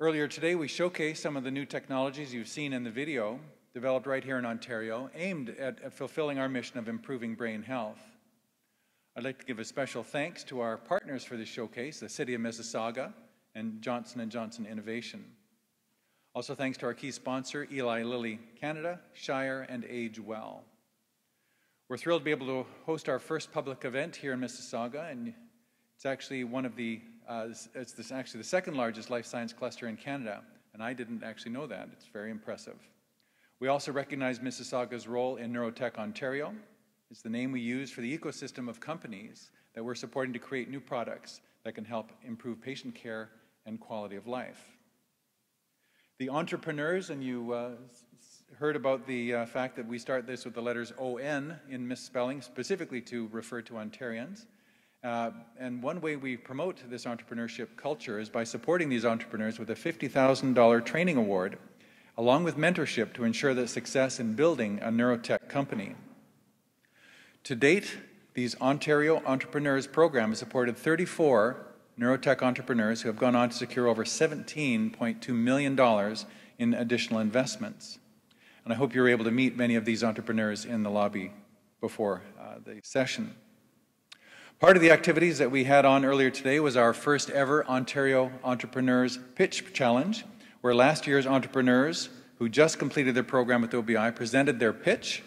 Earlier today, we showcased some of the new technologies you've seen in the video, developed right here in Ontario, aimed at, fulfilling our mission of improving brain health. I'd like to give a special thanks to our partners for this showcase, the City of Mississauga and Johnson & Johnson Innovation. Also thanks to our key sponsor, Eli Lilly Canada, Shire, and Age Well. We're thrilled to be able to host our first public event here in Mississauga, and it's actually one of the, uh, it's this, actually the second largest life science cluster in Canada, and I didn't actually know that. It's very impressive. We also recognize Mississauga's role in Neurotech Ontario. It's the name we use for the ecosystem of companies that we're supporting to create new products that can help improve patient care and quality of life. The entrepreneurs, and you uh, heard about the uh, fact that we start this with the letters ON in misspelling, specifically to refer to Ontarians. Uh, and one way we promote this entrepreneurship culture is by supporting these entrepreneurs with a $50,000 training award, along with mentorship to ensure that success in building a neurotech company. To date, these Ontario Entrepreneurs Program has supported 34 neurotech entrepreneurs who have gone on to secure over $17.2 million in additional investments. And I hope you're able to meet many of these entrepreneurs in the lobby before uh, the session. Part of the activities that we had on earlier today was our first ever Ontario Entrepreneurs Pitch Challenge, where last year's entrepreneurs who just completed their program with OBI presented their pitch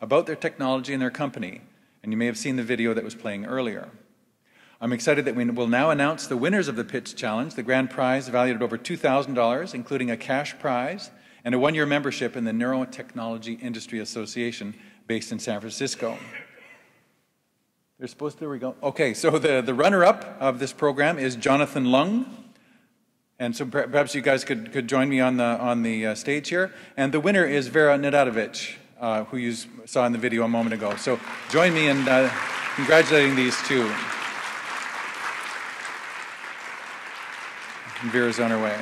about their technology and their company. And you may have seen the video that was playing earlier. I'm excited that we will now announce the winners of the Pitch Challenge, the grand prize valued at over $2,000, including a cash prize and a one-year membership in the Neurotechnology Industry Association based in San Francisco. They're supposed to, there we go. Okay, so the, the runner-up of this program is Jonathan Lung. And so perhaps you guys could, could join me on the, on the uh, stage here. And the winner is Vera Nedatovich, uh, who you saw in the video a moment ago. So join me in uh, congratulating these two. Vera's on her way.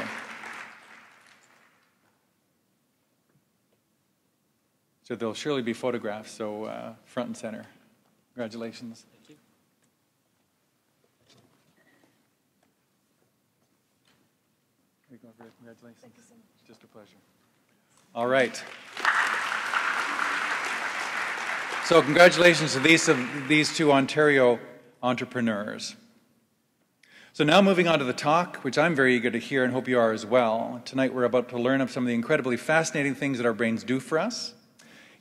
So there'll surely be photographs, so uh, front and center. Congratulations. Thank you. There you go, Vera. Congratulations. Thank you so much. Just a pleasure. All right. So congratulations to these, of these two Ontario entrepreneurs. So now moving on to the talk, which I'm very eager to hear and hope you are as well. Tonight we're about to learn of some of the incredibly fascinating things that our brains do for us.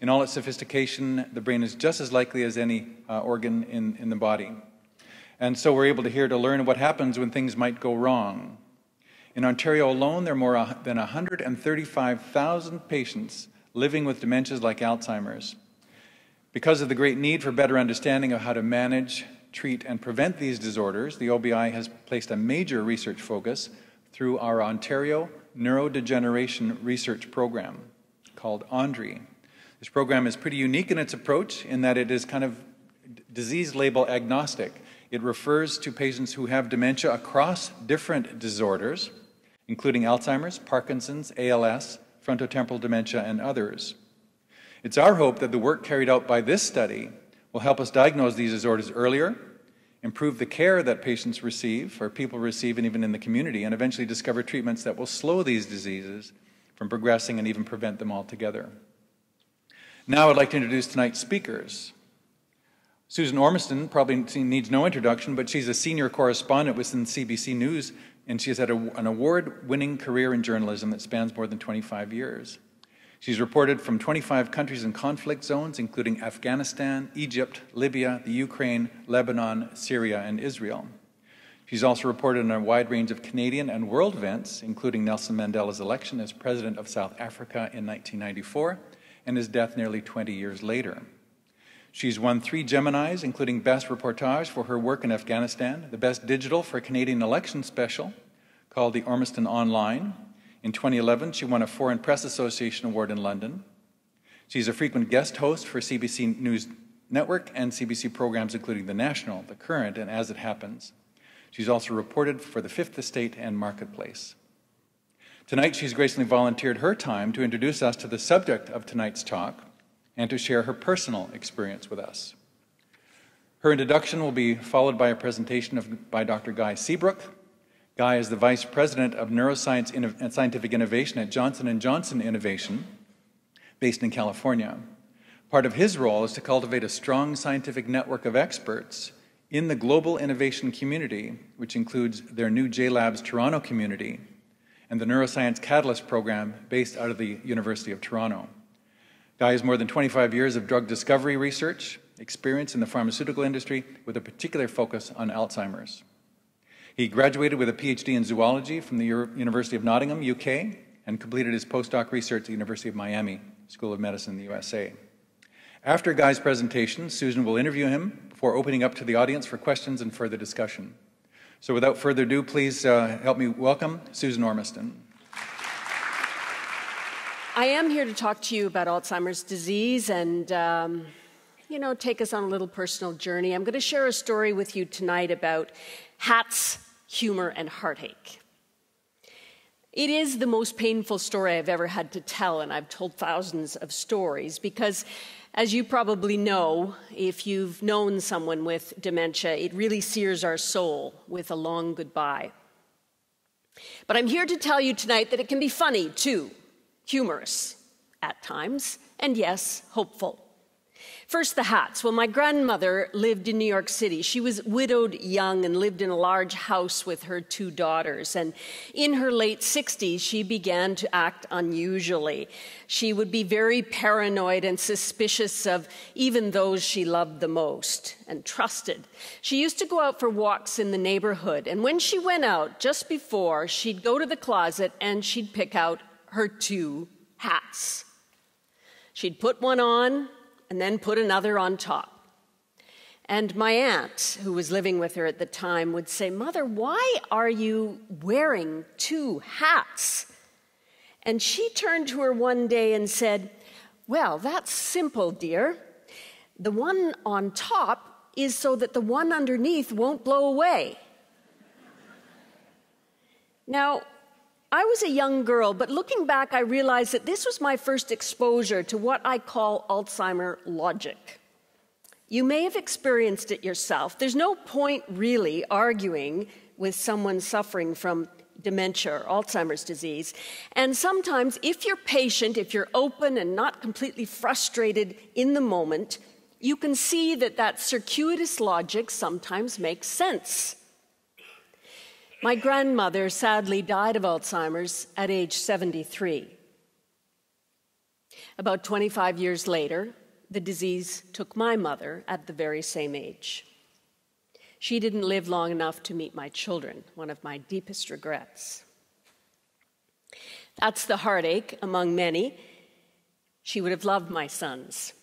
In all its sophistication, the brain is just as likely as any uh, organ in, in the body. And so we're able to hear to learn what happens when things might go wrong. In Ontario alone, there are more than 135,000 patients living with dementias like Alzheimer's. Because of the great need for better understanding of how to manage, treat, and prevent these disorders, the OBI has placed a major research focus through our Ontario Neurodegeneration Research Program called ONDRI. This program is pretty unique in its approach in that it is kind of disease label agnostic. It refers to patients who have dementia across different disorders, including Alzheimer's, Parkinson's, ALS, frontotemporal dementia, and others. It's our hope that the work carried out by this study will help us diagnose these disorders earlier, improve the care that patients receive, or people receive, and even in the community, and eventually discover treatments that will slow these diseases from progressing and even prevent them altogether. Now I'd like to introduce tonight's speakers. Susan Ormiston probably needs no introduction, but she's a senior correspondent within CBC News, and she has had a, an award-winning career in journalism that spans more than 25 years. She's reported from 25 countries and conflict zones, including Afghanistan, Egypt, Libya, the Ukraine, Lebanon, Syria, and Israel. She's also reported on a wide range of Canadian and world events, including Nelson Mandela's election as President of South Africa in 1994 and his death nearly 20 years later. She's won three Geminis, including Best Reportage for her work in Afghanistan, the Best Digital for a Canadian election special called the Ormiston Online, in 2011, she won a Foreign Press Association Award in London. She's a frequent guest host for CBC News Network and CBC programs including The National, The Current, and As It Happens. She's also reported for The Fifth Estate and Marketplace. Tonight, she's graciously volunteered her time to introduce us to the subject of tonight's talk and to share her personal experience with us. Her introduction will be followed by a presentation of, by Dr. Guy Seabrook, Guy is the Vice President of Neuroscience and Scientific Innovation at Johnson & Johnson Innovation, based in California. Part of his role is to cultivate a strong scientific network of experts in the global innovation community, which includes their new JLabs Toronto community and the Neuroscience Catalyst program based out of the University of Toronto. Guy has more than 25 years of drug discovery research experience in the pharmaceutical industry with a particular focus on Alzheimer's. He graduated with a PhD in zoology from the University of Nottingham, UK, and completed his postdoc research at the University of Miami School of Medicine in the USA. After Guy's presentation, Susan will interview him before opening up to the audience for questions and further discussion. So without further ado, please uh, help me welcome Susan Ormiston. I am here to talk to you about Alzheimer's disease and, um, you know, take us on a little personal journey. I'm going to share a story with you tonight about hats humor, and heartache. It is the most painful story I've ever had to tell, and I've told thousands of stories because, as you probably know, if you've known someone with dementia, it really sears our soul with a long goodbye. But I'm here to tell you tonight that it can be funny, too, humorous at times, and yes, hopeful. First, the hats. Well, my grandmother lived in New York City. She was widowed young and lived in a large house with her two daughters. And in her late 60s, she began to act unusually. She would be very paranoid and suspicious of even those she loved the most and trusted. She used to go out for walks in the neighborhood. And when she went out, just before, she'd go to the closet and she'd pick out her two hats. She'd put one on and then put another on top. And my aunt, who was living with her at the time, would say, Mother, why are you wearing two hats? And she turned to her one day and said, Well, that's simple, dear. The one on top is so that the one underneath won't blow away. now, I was a young girl, but looking back, I realized that this was my first exposure to what I call Alzheimer logic. You may have experienced it yourself. There's no point really arguing with someone suffering from dementia or Alzheimer's disease. And sometimes, if you're patient, if you're open and not completely frustrated in the moment, you can see that that circuitous logic sometimes makes sense. My grandmother sadly died of Alzheimer's at age 73. About 25 years later, the disease took my mother at the very same age. She didn't live long enough to meet my children, one of my deepest regrets. That's the heartache among many. She would have loved my sons.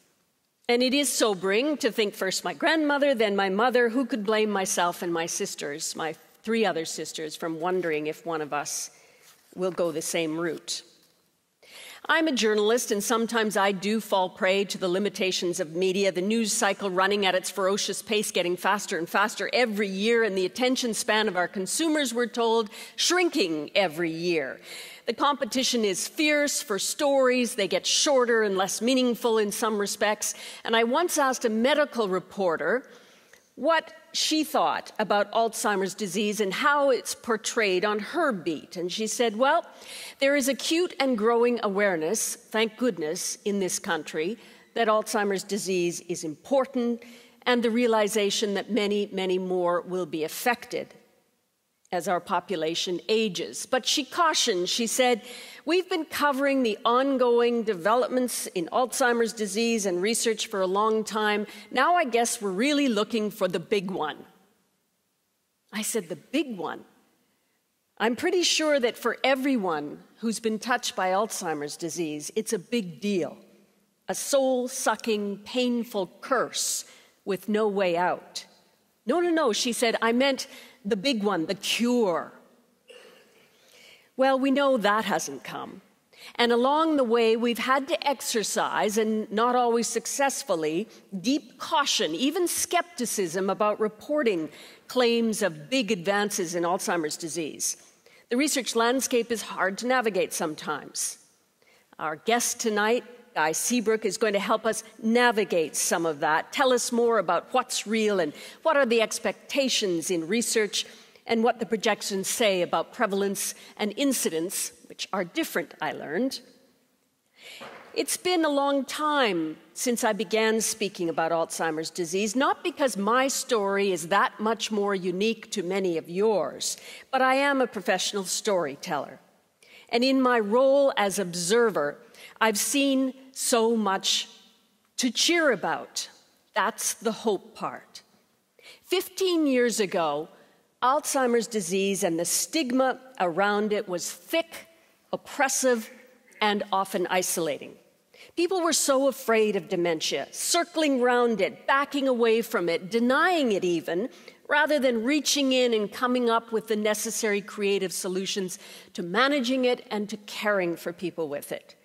And it is sobering to think first my grandmother, then my mother. Who could blame myself and my sisters, my three other sisters from wondering if one of us will go the same route. I'm a journalist, and sometimes I do fall prey to the limitations of media, the news cycle running at its ferocious pace, getting faster and faster every year, and the attention span of our consumers, we're told, shrinking every year. The competition is fierce for stories, they get shorter and less meaningful in some respects. And I once asked a medical reporter what she thought about Alzheimer's disease and how it's portrayed on her beat. And she said, Well, there is acute and growing awareness, thank goodness, in this country that Alzheimer's disease is important and the realization that many, many more will be affected as our population ages. But she cautioned, she said, We've been covering the ongoing developments in Alzheimer's disease and research for a long time. Now I guess we're really looking for the big one. I said, The big one? I'm pretty sure that for everyone who's been touched by Alzheimer's disease, it's a big deal. A soul sucking, painful curse with no way out. No, no, no, she said, I meant the big one, the cure. Well, we know that hasn't come. And along the way, we've had to exercise, and not always successfully, deep caution, even skepticism about reporting claims of big advances in Alzheimer's disease. The research landscape is hard to navigate sometimes. Our guest tonight, Guy Seabrook, is going to help us navigate some of that, tell us more about what's real and what are the expectations in research and what the projections say about prevalence and incidence, which are different, I learned. It's been a long time since I began speaking about Alzheimer's disease, not because my story is that much more unique to many of yours, but I am a professional storyteller. And in my role as observer, I've seen so much to cheer about. That's the hope part. 15 years ago, Alzheimer's disease and the stigma around it was thick, oppressive, and often isolating. People were so afraid of dementia, circling round it, backing away from it, denying it even, rather than reaching in and coming up with the necessary creative solutions to managing it and to caring for people with it.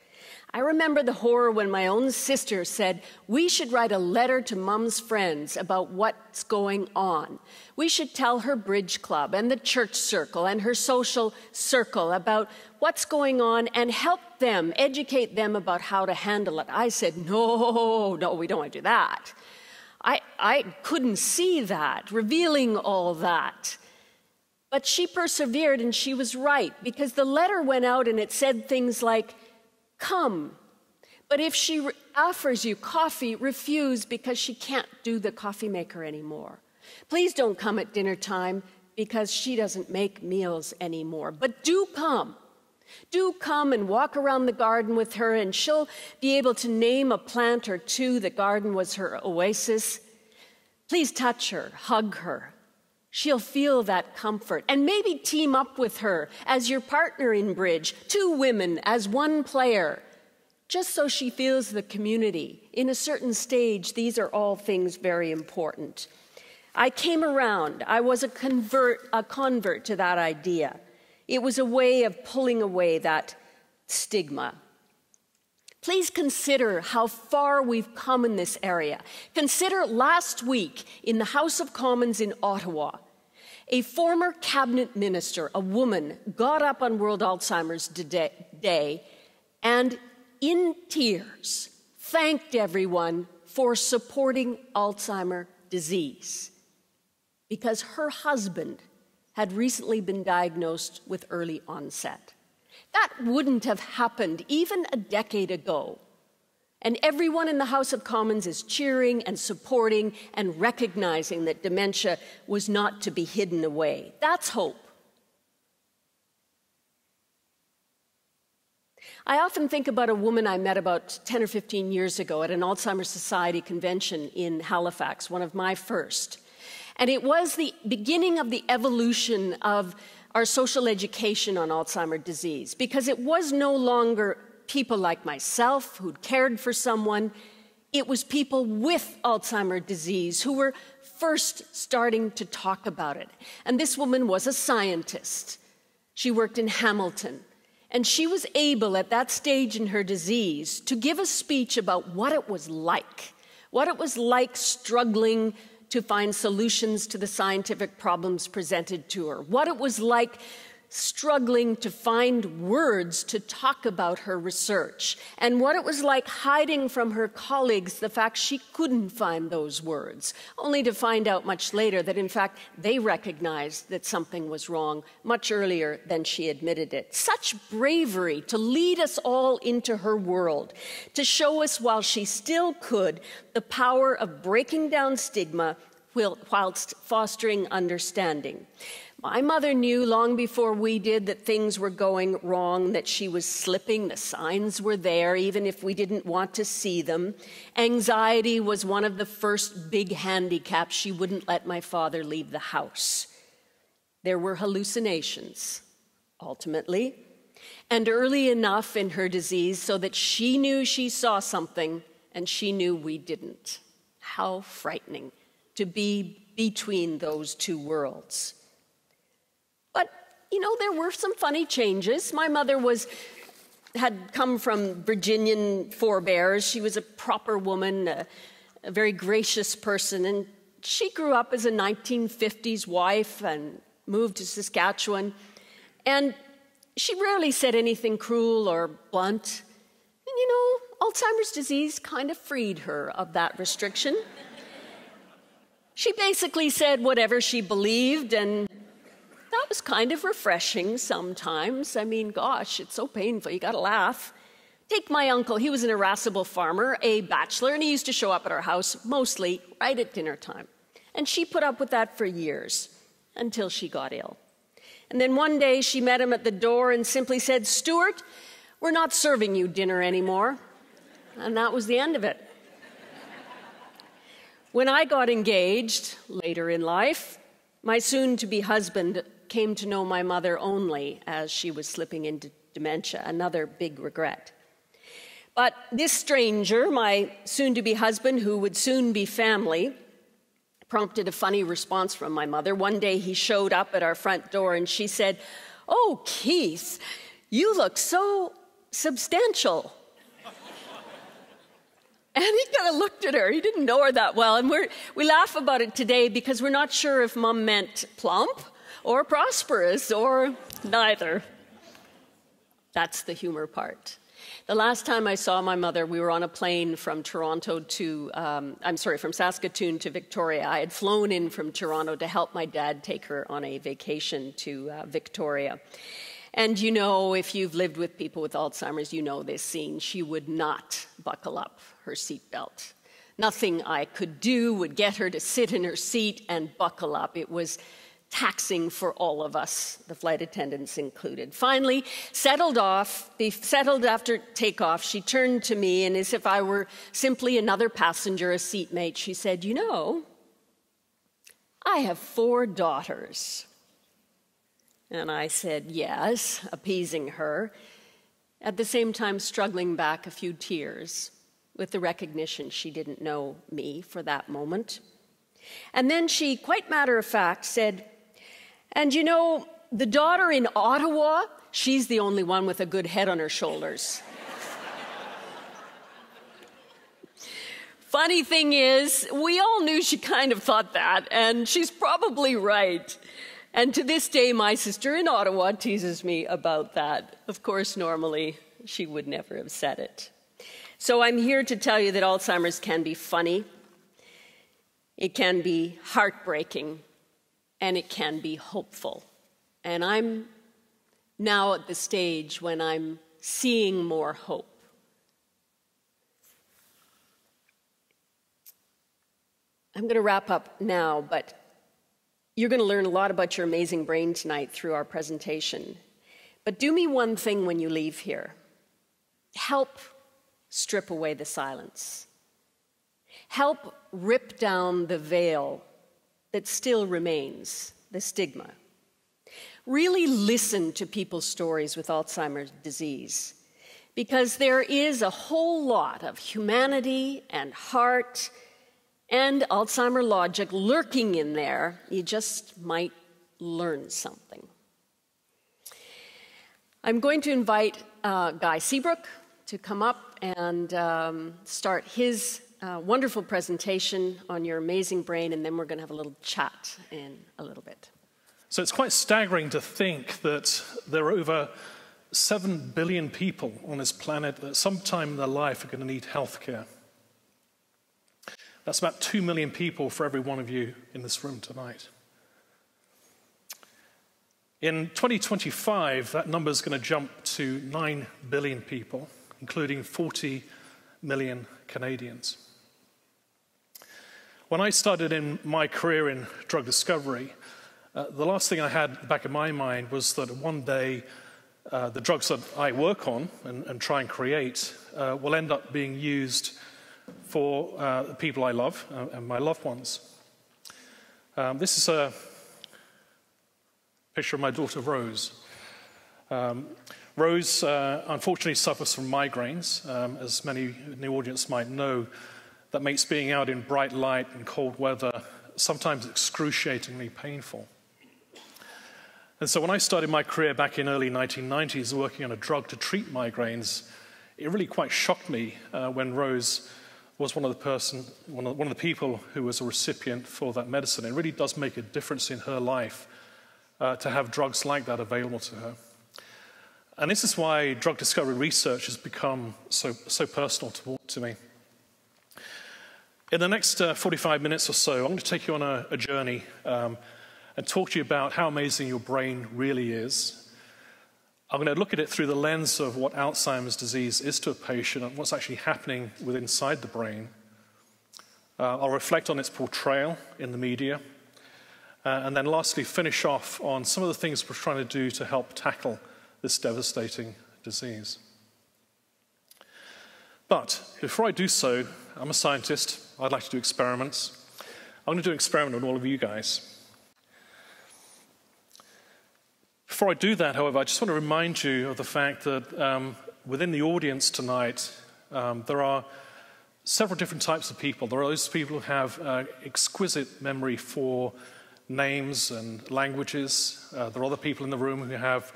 I remember the horror when my own sister said, We should write a letter to mom's friends about what's going on. We should tell her bridge club and the church circle and her social circle about what's going on and help them, educate them about how to handle it. I said, No, no, we don't want to do that. I, I couldn't see that, revealing all that. But she persevered and she was right because the letter went out and it said things like, Come. But if she offers you coffee, refuse because she can't do the coffee maker anymore. Please don't come at dinner time because she doesn't make meals anymore. But do come. Do come and walk around the garden with her, and she'll be able to name a plant or two. The garden was her oasis. Please touch her, hug her. She'll feel that comfort and maybe team up with her as your partner in bridge, two women as one player, just so she feels the community. In a certain stage, these are all things very important. I came around. I was a convert, a convert to that idea. It was a way of pulling away that stigma. Please consider how far we've come in this area. Consider last week in the House of Commons in Ottawa a former cabinet minister, a woman, got up on World Alzheimer's Day and, in tears, thanked everyone for supporting Alzheimer's disease because her husband had recently been diagnosed with early onset. That wouldn't have happened even a decade ago and everyone in the House of Commons is cheering and supporting and recognizing that dementia was not to be hidden away. That's hope. I often think about a woman I met about 10 or 15 years ago at an Alzheimer's Society convention in Halifax, one of my first. And it was the beginning of the evolution of our social education on Alzheimer's disease because it was no longer people like myself who'd cared for someone. It was people with Alzheimer's disease who were first starting to talk about it. And this woman was a scientist. She worked in Hamilton. And she was able at that stage in her disease to give a speech about what it was like, what it was like struggling to find solutions to the scientific problems presented to her, what it was like struggling to find words to talk about her research and what it was like hiding from her colleagues the fact she couldn't find those words, only to find out much later that in fact they recognized that something was wrong much earlier than she admitted it. Such bravery to lead us all into her world, to show us while she still could the power of breaking down stigma whilst fostering understanding. My mother knew long before we did that things were going wrong, that she was slipping. The signs were there, even if we didn't want to see them. Anxiety was one of the first big handicaps. She wouldn't let my father leave the house. There were hallucinations, ultimately, and early enough in her disease so that she knew she saw something and she knew we didn't. How frightening to be between those two worlds you know, there were some funny changes. My mother was had come from Virginian forebears. She was a proper woman, a, a very gracious person, and she grew up as a 1950s wife and moved to Saskatchewan. And she rarely said anything cruel or blunt. And you know, Alzheimer's disease kind of freed her of that restriction. she basically said whatever she believed and that was kind of refreshing sometimes. I mean, gosh, it's so painful. You got to laugh. Take my uncle. He was an irascible farmer, a bachelor, and he used to show up at our house mostly right at dinner time. And she put up with that for years until she got ill. And then one day she met him at the door and simply said, Stuart, we're not serving you dinner anymore. And that was the end of it. When I got engaged later in life, my soon to be husband came to know my mother only as she was slipping into dementia, another big regret. But this stranger, my soon to be husband, who would soon be family, prompted a funny response from my mother. One day he showed up at our front door and she said, Oh, Keith, you look so substantial. And he kind of looked at her. He didn't know her that well. And we we laugh about it today because we're not sure if mom meant plump or prosperous or neither. That's the humor part. The last time I saw my mother, we were on a plane from Toronto to, um, I'm sorry, from Saskatoon to Victoria. I had flown in from Toronto to help my dad take her on a vacation to uh, Victoria. And you know, if you've lived with people with Alzheimer's, you know this scene. She would not buckle up her seatbelt. Nothing I could do would get her to sit in her seat and buckle up. It was taxing for all of us, the flight attendants included. Finally, settled off, settled after takeoff, she turned to me, and as if I were simply another passenger, a seatmate, she said, You know, I have four daughters. And I said, Yes, appeasing her, at the same time struggling back a few tears with the recognition she didn't know me for that moment. And then she, quite matter of fact, said, and you know, the daughter in Ottawa, she's the only one with a good head on her shoulders. Funny thing is, we all knew she kind of thought that, and she's probably right. And to this day, my sister in Ottawa teases me about that. Of course, normally she would never have said it. So I'm here to tell you that Alzheimer's can be funny, it can be heartbreaking, and it can be hopeful. And I'm now at the stage when I'm seeing more hope. I'm going to wrap up now, but you're going to learn a lot about your amazing brain tonight through our presentation. But do me one thing when you leave here help strip away the silence, help rip down the veil that still remains the stigma. Really listen to people's stories with Alzheimer's disease because there is a whole lot of humanity and heart and Alzheimer logic lurking in there. You just might learn something. I'm going to invite uh, Guy Seabrook to come up and um, start his uh, wonderful presentation on your amazing brain, and then we're going to have a little chat in a little bit. So it's quite staggering to think that there are over 7 billion people on this planet that sometime in their life are going to need health care. That's about 2 million people for every one of you in this room tonight. In 2025, that number is going to jump to 9 billion people, including 40 million Canadians. When I started in my career in drug discovery, uh, the last thing I had back in my mind was that one day uh, the drugs that I work on and, and try and create uh, will end up being used for uh, the people I love uh, and my loved ones. Um, this is a picture of my daughter Rose. Um, Rose uh, unfortunately suffers from migraines, um, as many in the audience might know that makes being out in bright light and cold weather sometimes excruciatingly painful. And so when I started my career back in early 1990s working on a drug to treat migraines, it really quite shocked me uh, when Rose was one of the person, one of, one of, the people who was a recipient for that medicine. It really does make a difference in her life uh, to have drugs like that available to her. And this is why drug discovery research has become so, so personal to, to me. In the next uh, 45 minutes or so, I'm going to take you on a, a journey um, and talk to you about how amazing your brain really is. I'm going to look at it through the lens of what Alzheimer's disease is to a patient and what's actually happening within inside the brain. Uh, I'll reflect on its portrayal in the media. Uh, and then lastly, finish off on some of the things we're trying to do to help tackle this devastating disease. But before I do so, I'm a scientist. I'd like to do experiments. I'm going to do an experiment on all of you guys. Before I do that, however, I just want to remind you of the fact that um, within the audience tonight, um, there are several different types of people. There are those people who have uh, exquisite memory for names and languages. Uh, there are other people in the room who have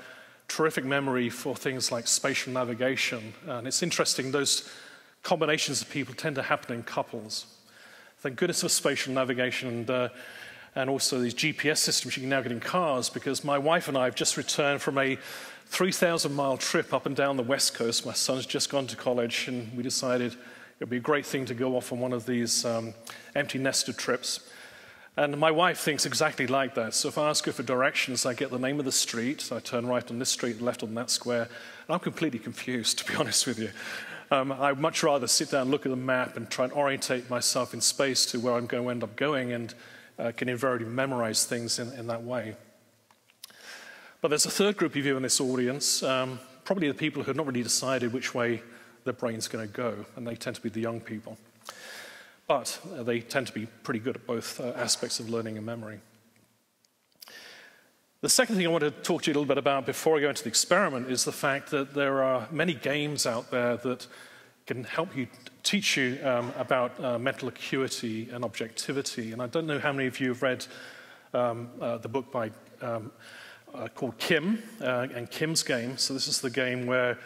terrific memory for things like spatial navigation. And it's interesting, those combinations of people tend to happen in couples. Thank goodness for spatial navigation and, uh, and also these GPS systems you can now get in cars because my wife and I have just returned from a 3,000 mile trip up and down the West Coast. My son's just gone to college, and we decided It'd be a great thing to go off on one of these um, empty nested trips. And my wife thinks exactly like that. So if I ask her for directions, I get the name of the street. I turn right on this street, and left on that square. And I'm completely confused, to be honest with you. Um, I'd much rather sit down, look at the map, and try and orientate myself in space to where I'm going to end up going and uh, can invariably memorize things in, in, that way. But there's a third group of you in this audience, um, probably the people who have not really decided which way their brain's going to go, and they tend to be the young people. But they tend to be pretty good at both uh, aspects of learning and memory. The second thing I want to talk to you a little bit about before I go into the experiment is the fact that there are many games out there that can help you teach you um, about uh, mental acuity and objectivity. And I don't know how many of you have read um, uh, the book by um, uh, called Kim uh, and Kim's Game. So this is the game where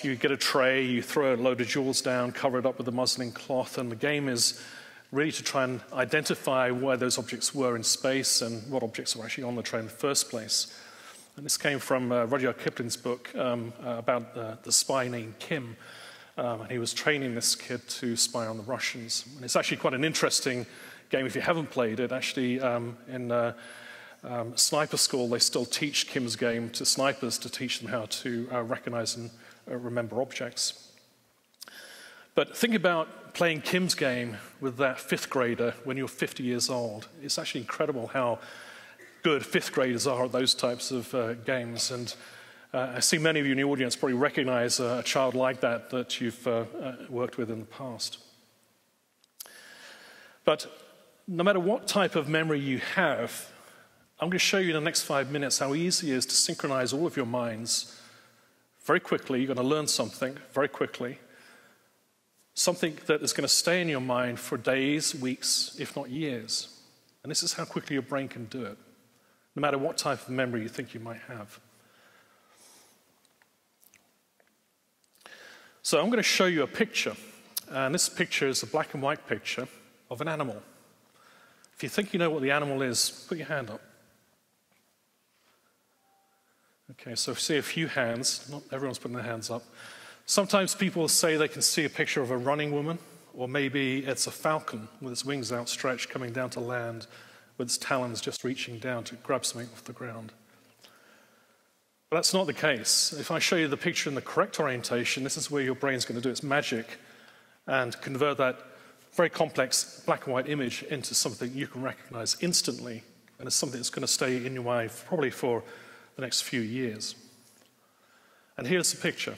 you get a tray, you throw a load of jewels down, cover it up with a muslin cloth, and the game is really to try and identify where those objects were in space and what objects were actually on the tray in the first place. And this came from uh, Rudyard Kipling's book um, uh, about the spy named Kim. Um, and he was training this kid to spy on the Russians. And it's actually quite an interesting game if you haven't played it. Actually, um, in uh, um, sniper school, they still teach Kim's game to snipers to teach them how to uh, recognize and remember objects. But think about playing Kim's game with that fifth grader when you're 50 years old. It's actually incredible how good fifth graders are at those types of uh, games. And uh, I see many of you in the audience probably recognize a child like that that you've uh, uh, worked with in the past. But no matter what type of memory you have, I'm going to show you in the next five minutes how easy it is to synchronize all of your minds very quickly, you're going to learn something very quickly. Something that is going to stay in your mind for days, weeks, if not years. And this is how quickly your brain can do it, no matter what type of memory you think you might have. So I'm going to show you a picture. And this picture is a black and white picture of an animal. If you think you know what the animal is, put your hand up. Okay, so see a few hands. Not everyone's putting their hands up. Sometimes people say they can see a picture of a running woman, or maybe it's a falcon with its wings outstretched coming down to land with its talons just reaching down to grab something off the ground. But that's not the case. If I show you the picture in the correct orientation, this is where your brain's going to do its magic and convert that very complex black and white image into something you can recognize instantly. And it's something that's going to stay in your mind probably for the next few years. And here's the picture.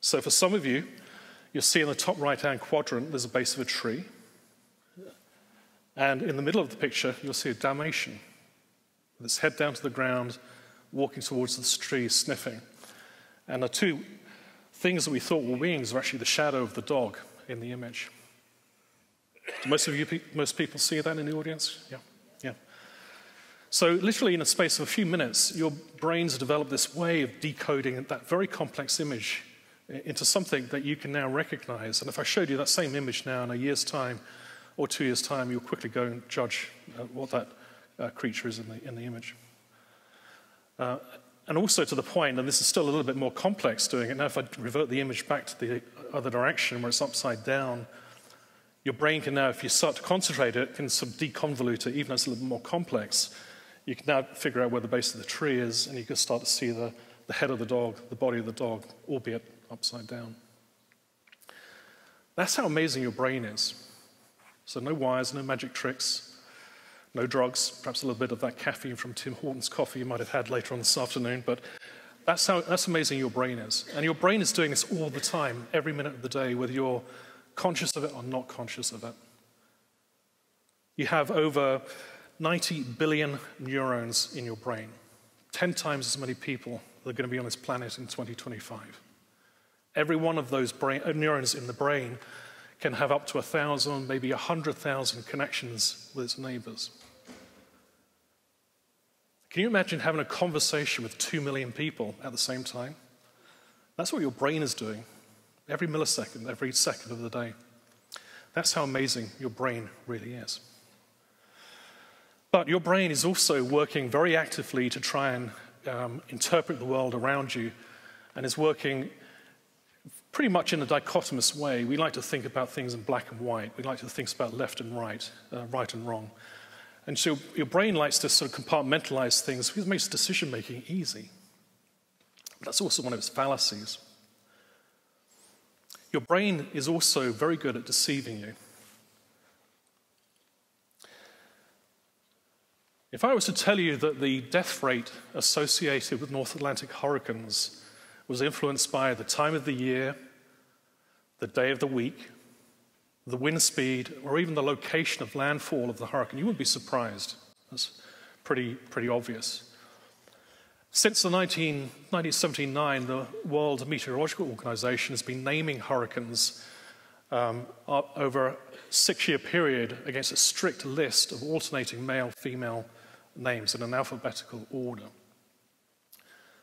So, for some of you, you'll see in the top right hand quadrant there's a base of a tree. And in the middle of the picture, you'll see a Dalmatian with its head down to the ground, walking towards the tree, sniffing. And the two things that we thought were wings are actually the shadow of the dog in the image. Do most of you, most people see that in the audience? Yeah. So, literally, in a space of a few minutes, your brains develop this way of decoding that very complex image into something that you can now recognize. And if I showed you that same image now in a year's time or two years' time, you'll quickly go and judge uh, what that uh, creature is in the, in the image. Uh, and also to the point, and this is still a little bit more complex doing it, now if I revert the image back to the other direction where it's upside down, your brain can now, if you start to concentrate it, can sort of deconvolute it, even though it's a little bit more complex you can now figure out where the base of the tree is, and you can start to see the, the head of the dog, the body of the dog, albeit upside down. That's how amazing your brain is. So, no wires, no magic tricks, no drugs, perhaps a little bit of that caffeine from Tim Hortons coffee you might have had later on this afternoon, but that's how that's amazing your brain is. And your brain is doing this all the time, every minute of the day, whether you're conscious of it or not conscious of it. You have over 90 billion neurons in your brain, 10 times as many people that are going to be on this planet in 2025. Every one of those brain, uh, neurons in the brain can have up to a thousand, maybe a hundred thousand connections with its neighbors. Can you imagine having a conversation with two million people at the same time? That's what your brain is doing every millisecond, every second of the day. That's how amazing your brain really is. But your brain is also working very actively to try and um, interpret the world around you and is working pretty much in a dichotomous way. We like to think about things in black and white. We like to think about left and right, uh, right and wrong. And so your brain likes to sort of compartmentalize things because it makes decision making easy. That's also one of its fallacies. Your brain is also very good at deceiving you. If I was to tell you that the death rate associated with North Atlantic hurricanes was influenced by the time of the year, the day of the week, the wind speed, or even the location of landfall of the hurricane, you wouldn't be surprised. That's pretty, pretty obvious. Since the 19, 1979, the World Meteorological Organization has been naming hurricanes um, over a six year period against a strict list of alternating male female names in an alphabetical order.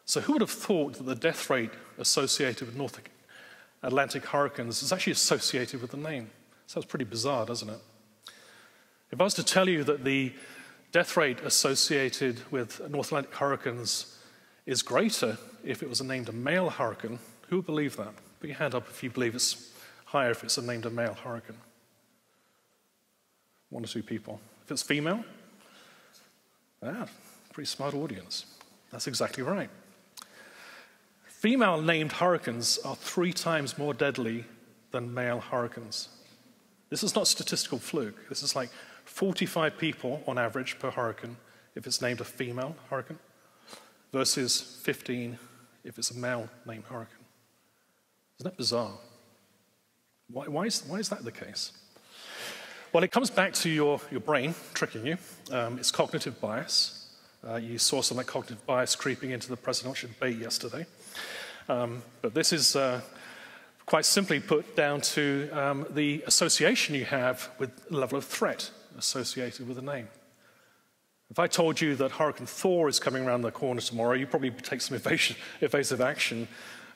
So, who would have thought that the death rate associated with North Atlantic hurricanes is actually associated with the name? Sounds pretty bizarre, doesn't it? If I was to tell you that the death rate associated with North Atlantic hurricanes is greater if it was a named a male hurricane, who would believe that? Put your hand up if you believe it's higher if it's a named a male hurricane. One or two people. If it's female, ah, pretty smart audience. That's exactly right. Female named hurricanes are three times more deadly than male hurricanes. This is not statistical fluke. This is like 45 people on average per hurricane if it's named a female hurricane versus 15 if it's a male named hurricane. Isn't that bizarre? Why, why, is, why is that the case? Well, it comes back to your, your brain tricking you. Um, it's cognitive bias. Uh, you saw some of that cognitive bias creeping into the presidential debate yesterday. Um, but this is uh, quite simply put down to um, the association you have with the level of threat associated with a name. If I told you that Hurricane Thor is coming around the corner tomorrow, you'd probably take some evasion, evasive action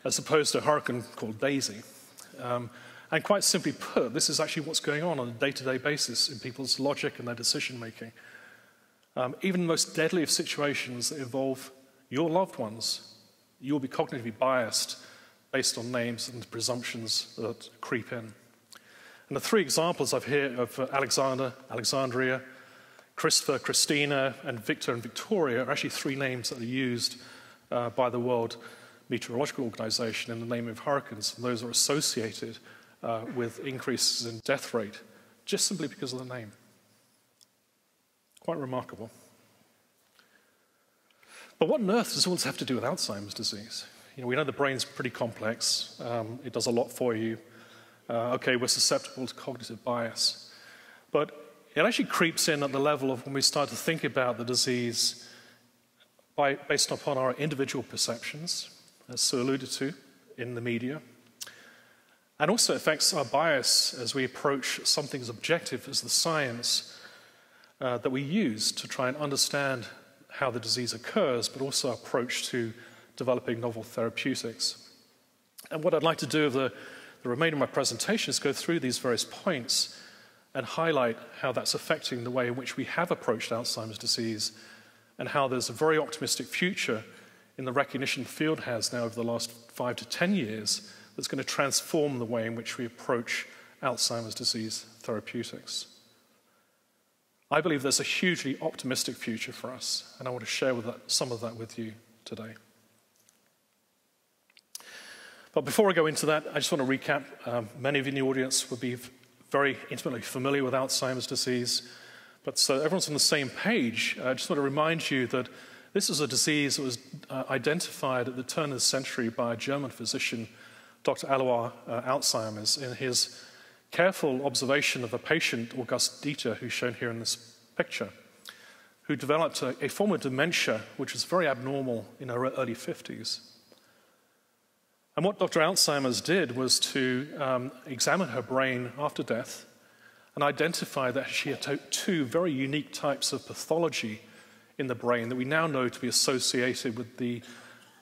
as opposed to a hurricane called Daisy. Um, and quite simply put, this is actually what's going on on a day to day basis in people's logic and their decision making. Um, even the most deadly of situations that involve your loved ones you'll be cognitively biased based on names and presumptions that creep in. And the three examples I've here of uh, Alexander, Alexandria, Christopher, Christina, and Victor and Victoria are actually three names that are used uh, by the World Meteorological Organization in the name of hurricanes. And those are associated uh, with increases in death rate just simply because of the name. Quite remarkable. But what on earth does all this have to do with Alzheimer's disease? You know, we know the brain's pretty complex. Um, it does a lot for you. Uh, okay, we're susceptible to cognitive bias. But it actually creeps in at the level of when we start to think about the disease by, based upon our individual perceptions, as Sue alluded to in the media. And also affects our bias as we approach something as objective as the science uh, that we use to try and understand how the disease occurs, but also our approach to developing novel therapeutics. And what I'd like to do of the, the remainder of my presentation is go through these various points and highlight how that's affecting the way in which we have approached Alzheimer's disease and how there's a very optimistic future in the recognition field has now over the last five to ten years that's going to transform the way in which we approach Alzheimer's disease therapeutics. I believe there's a hugely optimistic future for us, and I want to share that, some of that with you today. But before I go into that, I just want to recap. Um, many of you in the audience will be very intimately familiar with Alzheimer's disease. But so everyone's on the same page, I just want to remind you that this is a disease that was uh, identified at the turn of the century by a German physician, Dr. Alois uh, Alzheimer's, in his careful observation of a patient, August Deter, who's shown here in this picture, who developed a, a form of dementia which was very abnormal in her early 50s. And what Dr. Alzheimer's did was to um, examine her brain after death and identify that she had two very unique types of pathology in the brain that we now know to be associated with the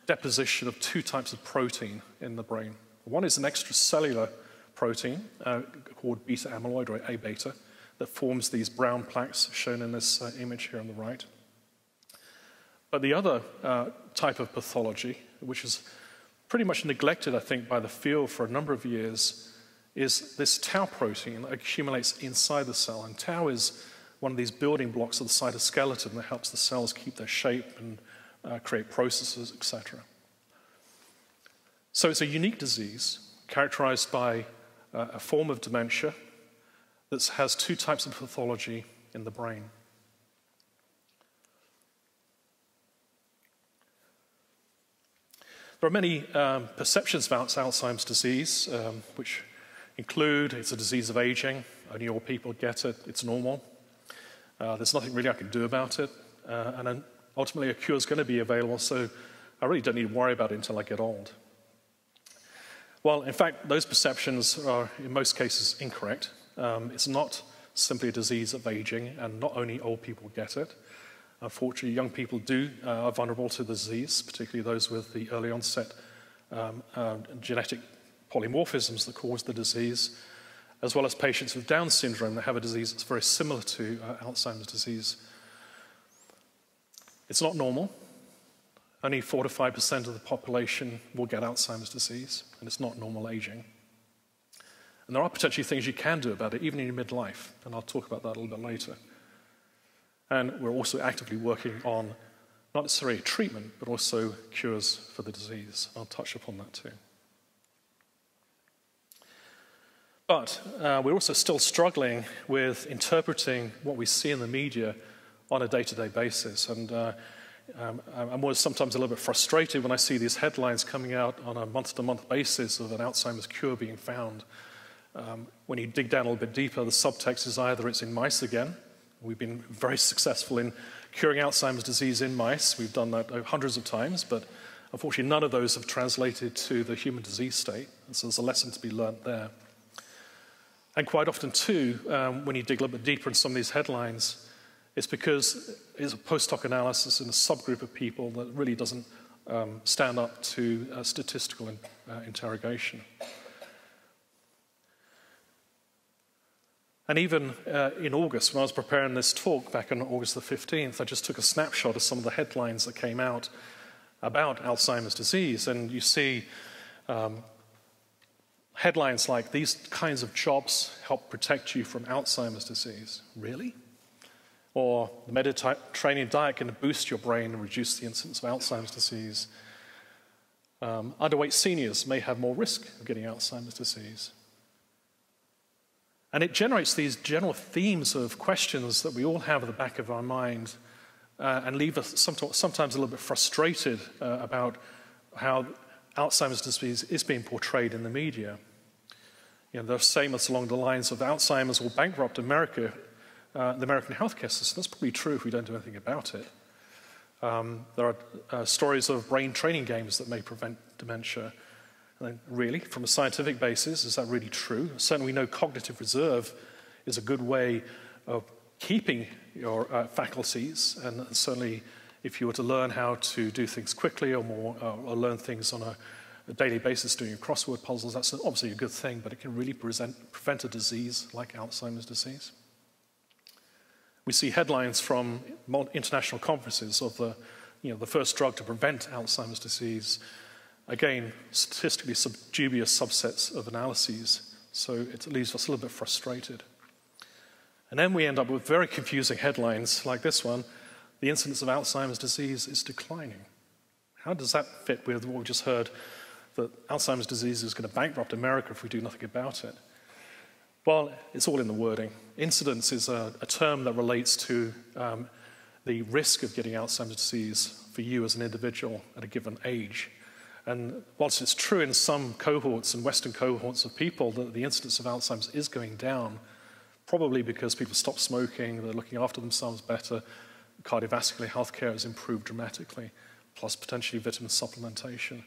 deposition of two types of protein in the brain. One is an extracellular protein uh, called beta amyloid or A beta that forms these brown plaques shown in this uh, image here on the right. But the other uh, type of pathology, which is pretty much neglected, I think, by the field for a number of years, is this tau protein that accumulates inside the cell. And tau is one of these building blocks of the cytoskeleton that helps the cells keep their shape and uh, create processes, etc. So it's a unique disease characterized by uh, a form of dementia that has two types of pathology in the brain. There are many um, perceptions about Alzheimer's disease, um, which include it's a disease of aging, only old people get it, it's normal, uh, there's nothing really I can do about it, uh, and ultimately a cure is going to be available, so I really don't need to worry about it until I get old. Well, in fact, those perceptions are in most cases incorrect. Um, it's not simply a disease of aging, and not only old people get it. Unfortunately, young people do uh, are vulnerable to the disease, particularly those with the early onset um, uh, genetic polymorphisms that cause the disease, as well as patients with Down syndrome that have a disease that's very similar to uh, Alzheimer's disease. It's not normal. Only 4 to 5% of the population will get Alzheimer's disease, and it's not normal aging. And there are potentially things you can do about it, even in your midlife, and I'll talk about that a little bit later. And we're also actively working on not necessarily treatment, but also cures for the disease. I'll touch upon that too. But uh, we're also still struggling with interpreting what we see in the media on a day to day basis. And uh, um, I'm always sometimes a little bit frustrated when I see these headlines coming out on a month to month basis of an Alzheimer's cure being found. Um, when you dig down a little bit deeper, the subtext is either it's in mice again. We've been very successful in curing Alzheimer's disease in mice. We've done that hundreds of times, but unfortunately, none of those have translated to the human disease state. And so there's a lesson to be learned there. And quite often, too, um, when you dig a little bit deeper in some of these headlines, it's because it's a post hoc analysis in a subgroup of people that really doesn't um, stand up to statistical in, uh, interrogation. And even uh, in August, when I was preparing this talk back on August the 15th, I just took a snapshot of some of the headlines that came out about Alzheimer's disease. And you see um, headlines like, These kinds of jobs help protect you from Alzheimer's disease. Really? Or the Mediterranean diet can boost your brain and reduce the incidence of Alzheimer's disease. Um, underweight seniors may have more risk of getting Alzheimer's disease. And it generates these general themes of questions that we all have at the back of our mind uh, and leave us sometimes a little bit frustrated uh, about how Alzheimer's disease is being portrayed in the media. You know, are statements along the lines of Alzheimer's will bankrupt America, uh, the American healthcare system. That's probably true if we don't do anything about it. Um, there are uh, stories of brain training games that may prevent dementia. And really, from a scientific basis, is that really true? Certainly, we know cognitive reserve is a good way of keeping your uh, faculties, and certainly, if you were to learn how to do things quickly or more, uh, or learn things on a, a, daily basis doing crossword puzzles, that's obviously a good thing, but it can really present, prevent a disease like Alzheimer's disease. We see headlines from international conferences of the, you know, the first drug to prevent Alzheimer's disease Again, statistically sub- dubious subsets of analyses, so it leaves us a little bit frustrated. And then we end up with very confusing headlines like this one the incidence of Alzheimer's disease is declining. How does that fit with what we just heard that Alzheimer's disease is going to bankrupt America if we do nothing about it? Well, it's all in the wording. Incidence is a, a term that relates to um, the risk of getting Alzheimer's disease for you as an individual at a given age. And whilst it's true in some cohorts and Western cohorts of people that the incidence of Alzheimer's is going down, probably because people stop smoking, they're looking after themselves better, cardiovascular health care has improved dramatically, plus potentially vitamin supplementation.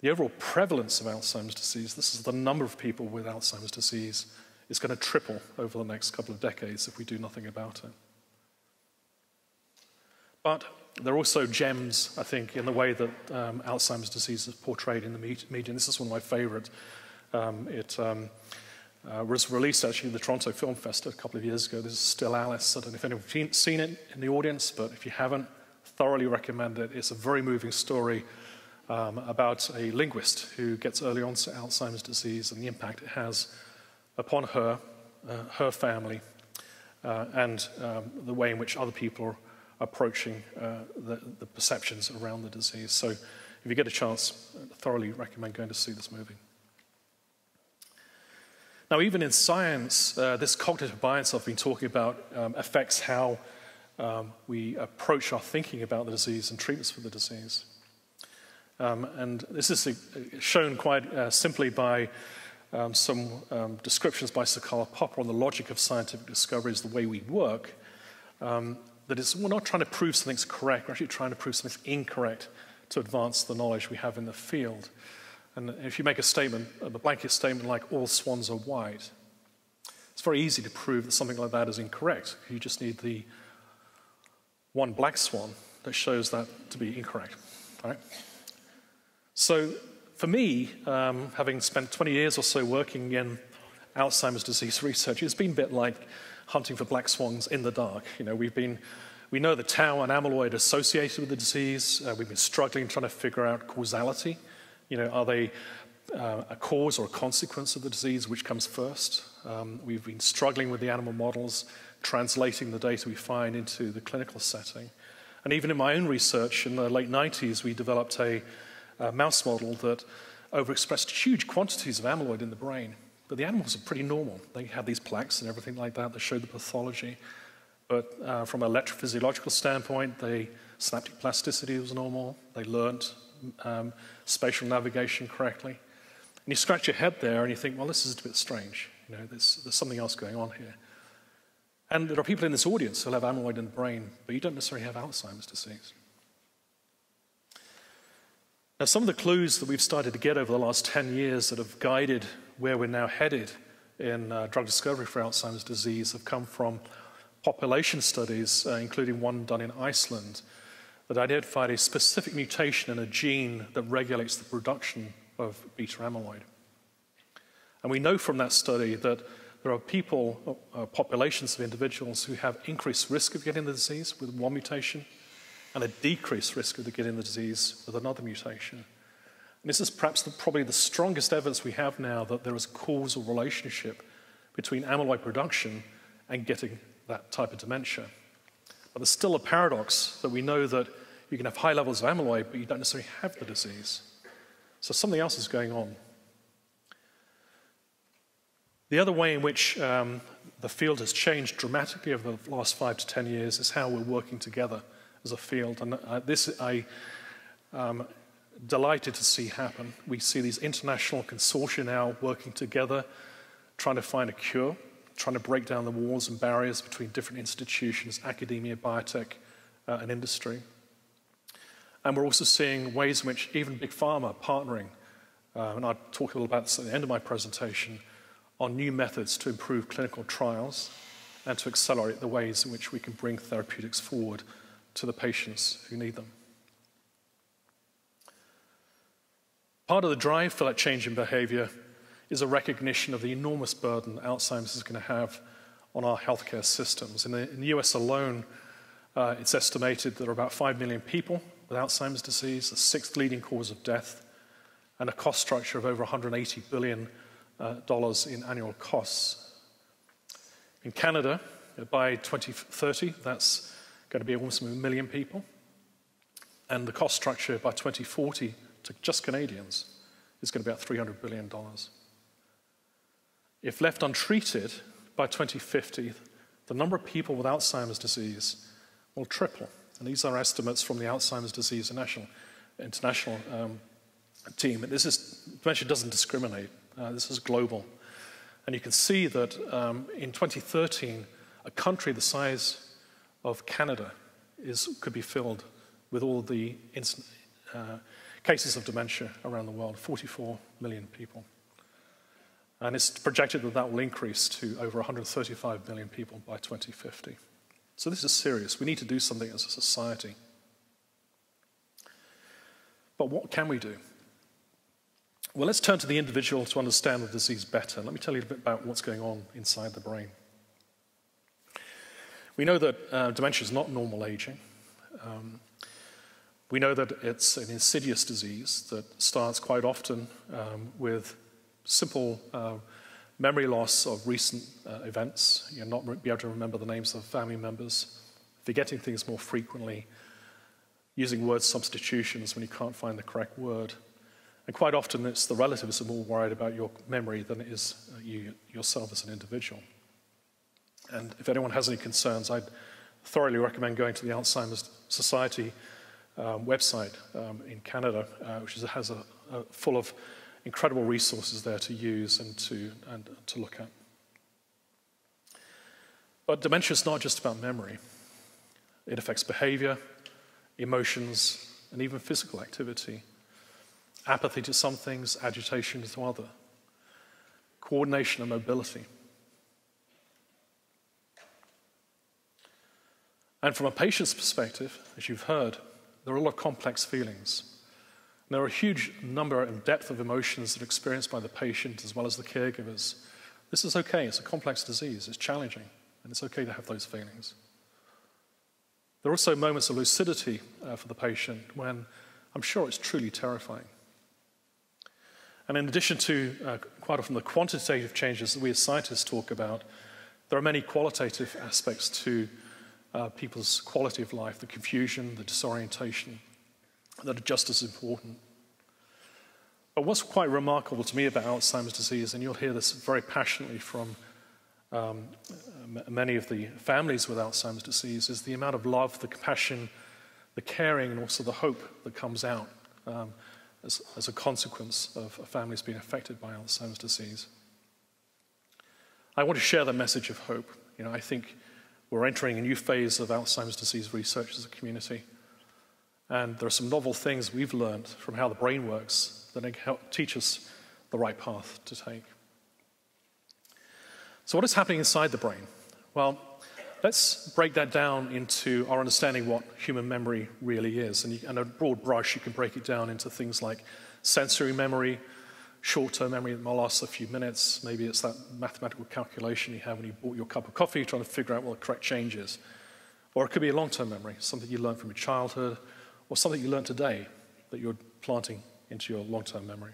The overall prevalence of Alzheimer's disease, this is the number of people with Alzheimer's disease, is going to triple over the next couple of decades if we do nothing about it. But there are also gems, I think, in the way that um, Alzheimer's disease is portrayed in the media. And this is one of my favorite. Um, it um, uh, was released actually at the Toronto Film Fest a couple of years ago. This is Still Alice. I don't know if anyone's seen it in the audience, but if you haven't, thoroughly recommend it. It's a very moving story um, about a linguist who gets early onset Alzheimer's disease and the impact it has upon her, uh, her family, uh, and um, the way in which other people are approaching uh, the, the, perceptions around the disease. So, if you get a chance, I thoroughly recommend going to see this movie. Now, even in science, uh, this cognitive bias I've been talking about um, affects how um, we approach our thinking about the disease and treatments for the disease. Um, and this is uh, shown quite uh, simply by um, some um, descriptions by Karl Popper on the logic of scientific discoveries, the way we work. Um, that is, we're not trying to prove something's correct, we're actually trying to prove something's incorrect to advance the knowledge we have in the field. And if you make a statement, a blanket statement like all swans are white, it's very easy to prove that something like that is incorrect. You just need the one black swan that shows that to be incorrect. Right? So for me, um, having spent 20 years or so working in Alzheimer's disease research, it's been a bit like hunting for black swans in the dark. You know, we've been, we know the tau and amyloid associated with the disease. Uh, we've been struggling trying to figure out causality. You know, are they uh, a cause or a consequence of the disease? Which comes first? Um, we've been struggling with the animal models, translating the data we find into the clinical setting. And even in my own research in the late 90s, we developed a uh, mouse model that overexpressed huge quantities of amyloid in the brain. But the animals are pretty normal. They had these plaques and everything like that that showed the pathology. But uh, from an electrophysiological standpoint, the synaptic plasticity was normal. They learned um, spatial navigation correctly. And you scratch your head there and you think, well, this is a bit strange. You know, there's, there's something else going on here. And there are people in this audience who have amyloid in the brain, but you don't necessarily have Alzheimer's disease. Now, some of the clues that we've started to get over the last 10 years that have guided where we're now headed in uh, drug discovery for Alzheimer's disease have come from population studies, uh, including one done in Iceland, that identified a specific mutation in a gene that regulates the production of beta amyloid. And we know from that study that there are people, uh, populations of individuals who have increased risk of getting the disease with one mutation and a decreased risk of getting the disease with another mutation. And this is perhaps the, probably the strongest evidence we have now that there is a causal relationship between amyloid production and getting that type of dementia. But there's still a paradox that we know that you can have high levels of amyloid, but you don't necessarily have the disease. So something else is going on. The other way in which um, the field has changed dramatically over the last five to ten years is how we're working together as a field. And uh, this I am um, delighted to see happen. We see these international consortia now working together, trying to find a cure, trying to break down the walls and barriers between different institutions, academia, biotech, uh, and industry. And we're also seeing ways in which even big pharma partnering, uh, and I'll talk a little about this at the end of my presentation, on new methods to improve clinical trials and to accelerate the ways in which we can bring therapeutics forward to the patients who need them. Part of the drive for that change in behavior is a recognition of the enormous burden Alzheimer's is going to have on our healthcare systems. In the, in the US alone, uh, it's estimated there are about 5 million people with Alzheimer's disease, the sixth leading cause of death, and a cost structure of over $180 billion uh, in annual costs. In Canada, By 2030, that's going to be almost a million people. And the cost structure by 2040 to just Canadians is going to be about $300 billion. If left untreated, by 2050, the number of people with Alzheimer's disease will triple. And these are estimates from the Alzheimer's Disease International, international um, team. This is, dementia doesn't discriminate. Uh, this is global. And you can see that um, in 2013, a country the size of Canada is, could be filled with all the uh, cases of dementia around the world 44 million people. And it's projected that that will increase to over 135 million people by 2050. So this is serious. We need to do something as a society. But what can we do? Well, let's turn to the individual to understand the disease better. Let me tell you a bit about what's going on inside the brain. We know that uh, dementia is not normal aging. Um, we know that it's an insidious disease that starts quite often um, with simple uh, memory loss of recent uh, events, you know, not be able to remember the names of family members, forgetting things more frequently, using word substitutions when you can't find the correct word. And quite often it's the relatives are more worried about your memory than it is uh, you yourself as an individual. And if anyone has any concerns, I'd thoroughly recommend going to the Alzheimer's Society um, website um, in Canada, uh, which is, has a, a, full of incredible resources there to use and to, and to look at. But dementia is not just about memory. It affects behavior, emotions, and even physical activity. Apathy to some things, agitation to other. Coordination and mobility. And from a patient's perspective, as you've heard, there are a lot of complex feelings. And there are a huge number and depth of emotions that are experienced by the patient as well as the caregivers. This is okay, it's a complex disease, it's challenging, and it's okay to have those feelings. There are also moments of lucidity uh, for the patient when I'm sure it's truly terrifying. And in addition to uh, quite often the quantitative changes that we as scientists talk about, there are many qualitative aspects to uh, people's quality of life, the confusion, the disorientation, that are just as important. But what's quite remarkable to me about Alzheimer's disease, and you'll hear this very passionately from um, many of the families with Alzheimer's disease, is the amount of love, the compassion, the caring, and also the hope that comes out um, as, as a consequence of a families being affected by Alzheimer's disease. I want to share the message of hope. You know, I think we're entering a new phase of Alzheimer's disease research as a community. And there are some novel things we've learned from how the brain works that help teach us the right path to take. So, what is happening inside the brain? Well, let's break that down into our understanding what human memory really is. And, you, and a broad brush, you can break it down into things like sensory memory, short term memory that might last a few minutes. Maybe it's that mathematical calculation you have when you bought your cup of coffee, trying to figure out what the correct change is. Or it could be a long term memory, something you learned from your childhood, or something you learned today that you're planting into your long term memory.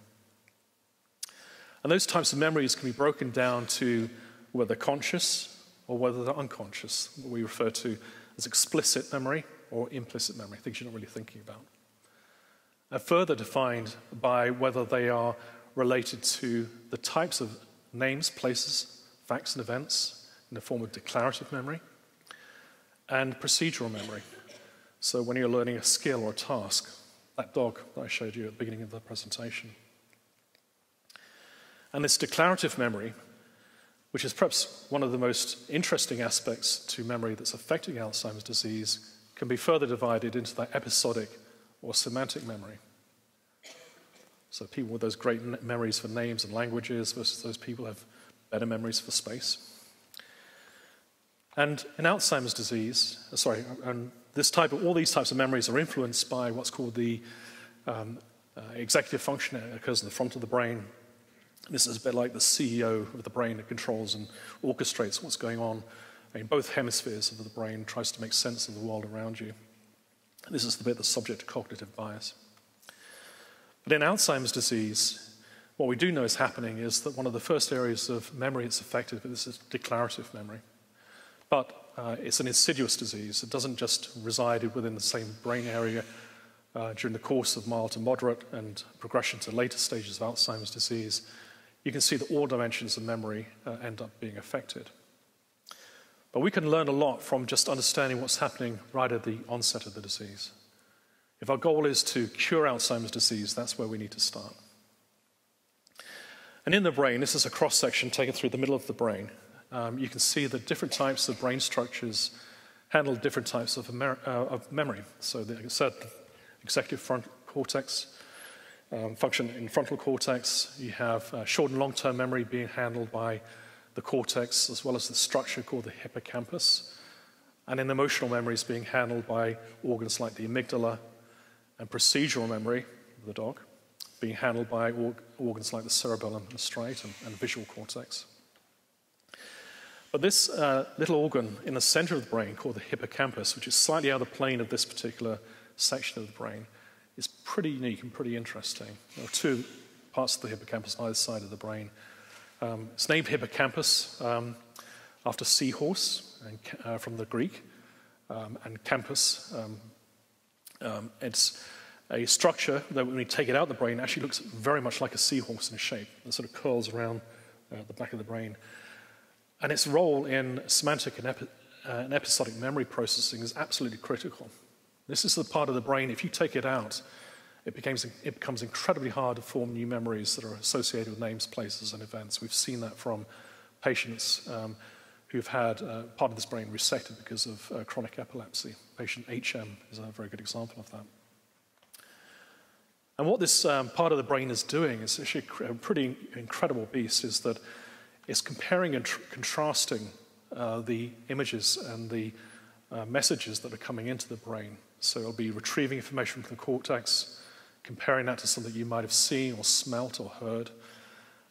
And those types of memories can be broken down to whether they're conscious or whether they're unconscious, what we refer to as explicit memory or implicit memory, things you're not really thinking about. And further defined by whether they are related to the types of names, places, facts, and events in the form of declarative memory and procedural memory. So when you're learning a skill or a task, that dog that I showed you at the beginning of the presentation. And this declarative memory, which is perhaps one of the most interesting aspects to memory that's affecting Alzheimer's disease, can be further divided into that episodic or semantic memory. So people with those great memories for names and languages versus those people have better memories for space. And in Alzheimer's disease, uh, sorry, and this type of, all these types of memories are influenced by what's called the um, uh, executive function that occurs in the front of the brain. This is a bit like the CEO of the brain that controls and orchestrates what's going on in both hemispheres of the brain, tries to make sense of the world around you. This is the bit that's subject to cognitive bias. But in Alzheimer's disease, what we do know is happening is that one of the first areas of memory that's affected is this declarative memory. But uh, it's an insidious disease. It doesn't just reside within the same brain area uh, during the course of mild to moderate and progression to later stages of Alzheimer's disease. You can see that all dimensions of memory uh, end up being affected. But we can learn a lot from just understanding what's happening right at the onset of the disease. If our goal is to cure Alzheimer's disease, that's where we need to start. And in the brain, this is a cross section taken through the middle of the brain. Um, you can see that different types of brain structures handle different types of, uh, of memory. So, the executive front cortex um, function in frontal cortex. You have uh, short and long term memory being handled by the cortex, as well as the structure called the hippocampus. And in emotional memories being handled by organs like the amygdala, and procedural memory, of the dog, being handled by org- organs like the cerebellum and striatum and visual cortex. But this uh, little organ in the center of the brain, called the hippocampus, which is slightly out of the plane of this particular section of the brain, is pretty unique and pretty interesting. There are two parts of the hippocampus on either side of the brain. Um, it's named hippocampus um, after seahorse and, uh, from the Greek, um, and campus. Um, it's a structure that when we take it out of the brain actually looks very much like a seahorse in shape. It sort of curls around uh, the back of the brain. And its role in semantic and, epi- uh, and episodic memory processing is absolutely critical. This is the part of the brain, if you take it out, it becomes, it becomes incredibly hard to form new memories that are associated with names, places, and events. We've seen that from patients um, who've had uh, part of this brain resected because of uh, chronic epilepsy. Patient HM is a very good example of that. And what this um, part of the brain is doing is actually a pretty incredible beast, is that it's comparing and tr- contrasting uh, the images and the uh, messages that are coming into the brain. So it'll be retrieving information from the cortex, comparing that to something you might have seen or smelt or heard.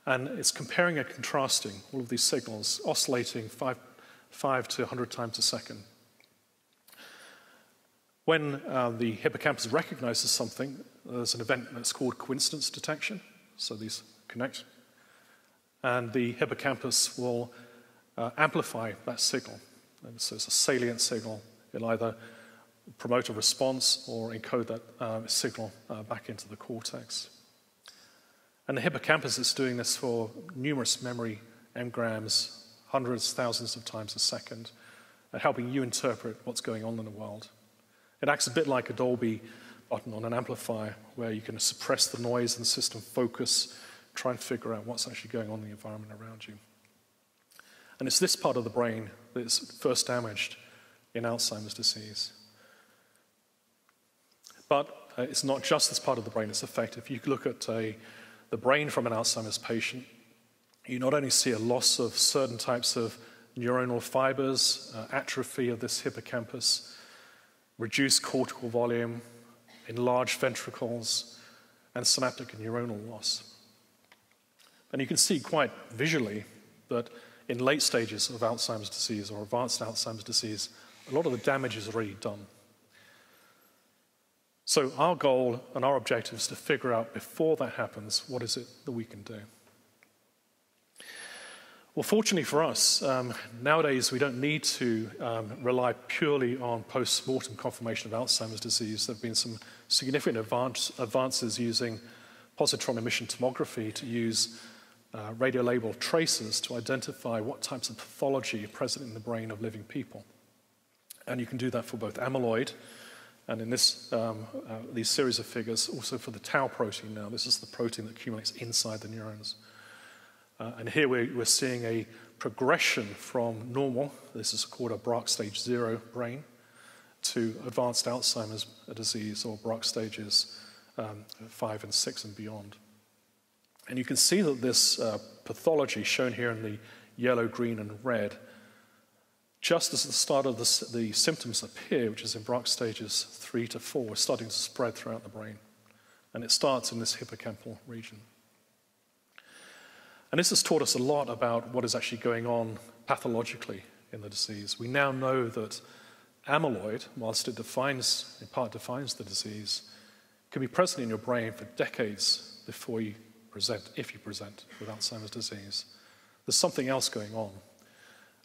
And it's comparing and contrasting all of these signals, oscillating five, five to 100 times a second. When uh, the hippocampus recognizes something, there's an event that's called coincidence detection. So these connect. And the hippocampus will uh, amplify that signal. And so it's a salient signal. It'll either promote a response or encode that uh, signal uh, back into the cortex. And the hippocampus is doing this for numerous memory engrams, hundreds, thousands of times a second, and helping you interpret what's going on in the world. It acts a bit like a Dolby button on an amplifier where you can suppress the noise and the system, focus, try and figure out what's actually going on in the environment around you. And it's this part of the brain that is first damaged in Alzheimer's disease. But uh, it's not just this part of the brain that's affected. If you look at a, the brain from an Alzheimer's patient, you not only see a loss of certain types of neuronal fibers, uh, atrophy of this hippocampus, reduced cortical volume, enlarged ventricles, and synaptic and neuronal loss. And you can see quite visually that in late stages of Alzheimer's disease or advanced Alzheimer's disease, a lot of the damage is already done. So, our goal and our objective is to figure out before that happens what is it that we can do. Well, fortunately for us, um, nowadays we don't need to um, rely purely on post mortem confirmation of Alzheimer's disease. There have been some significant advance, advances using positron emission tomography to use uh, radio labeled tracers to identify what types of pathology are present in the brain of living people. And you can do that for both amyloid, and in this, um, uh, these series of figures, also for the tau protein now, this is the protein that accumulates inside the neurons. Uh, and here we're, we're, seeing a progression from normal, this is called a Braak stage zero brain, to advanced Alzheimer's disease or Braak stages um, five and six and beyond. And you can see that this uh, pathology, shown here in the yellow, green, and red, just as the start of the, the symptoms appear, which is in Braak stages three to four, starting to spread throughout the brain. And it starts in this hippocampal region. And this has taught us a lot about what is actually going on pathologically in the disease. We now know that amyloid, whilst it defines, in part defines the disease, can be present in your brain for decades before you present, if you present with Alzheimer's disease. There's something else going on.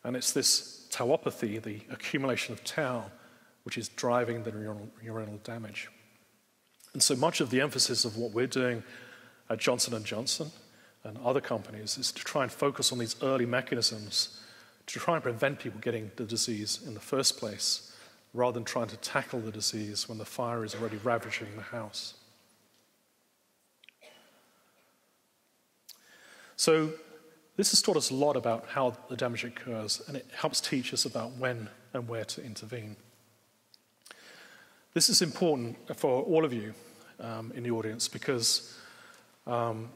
And it's this tauopathy, the accumulation of tau, which is driving the neuronal, neuronal damage. And so much of the emphasis of what we're doing at Johnson & Johnson and other companies is to try and focus on these early mechanisms to try and prevent people getting the disease in the first place, rather than trying to tackle the disease when the fire is already ravaging the house. So this has taught us a lot about how the damage occurs, and it helps teach us about when and where to intervene. This is important for all of you um, in the audience because um,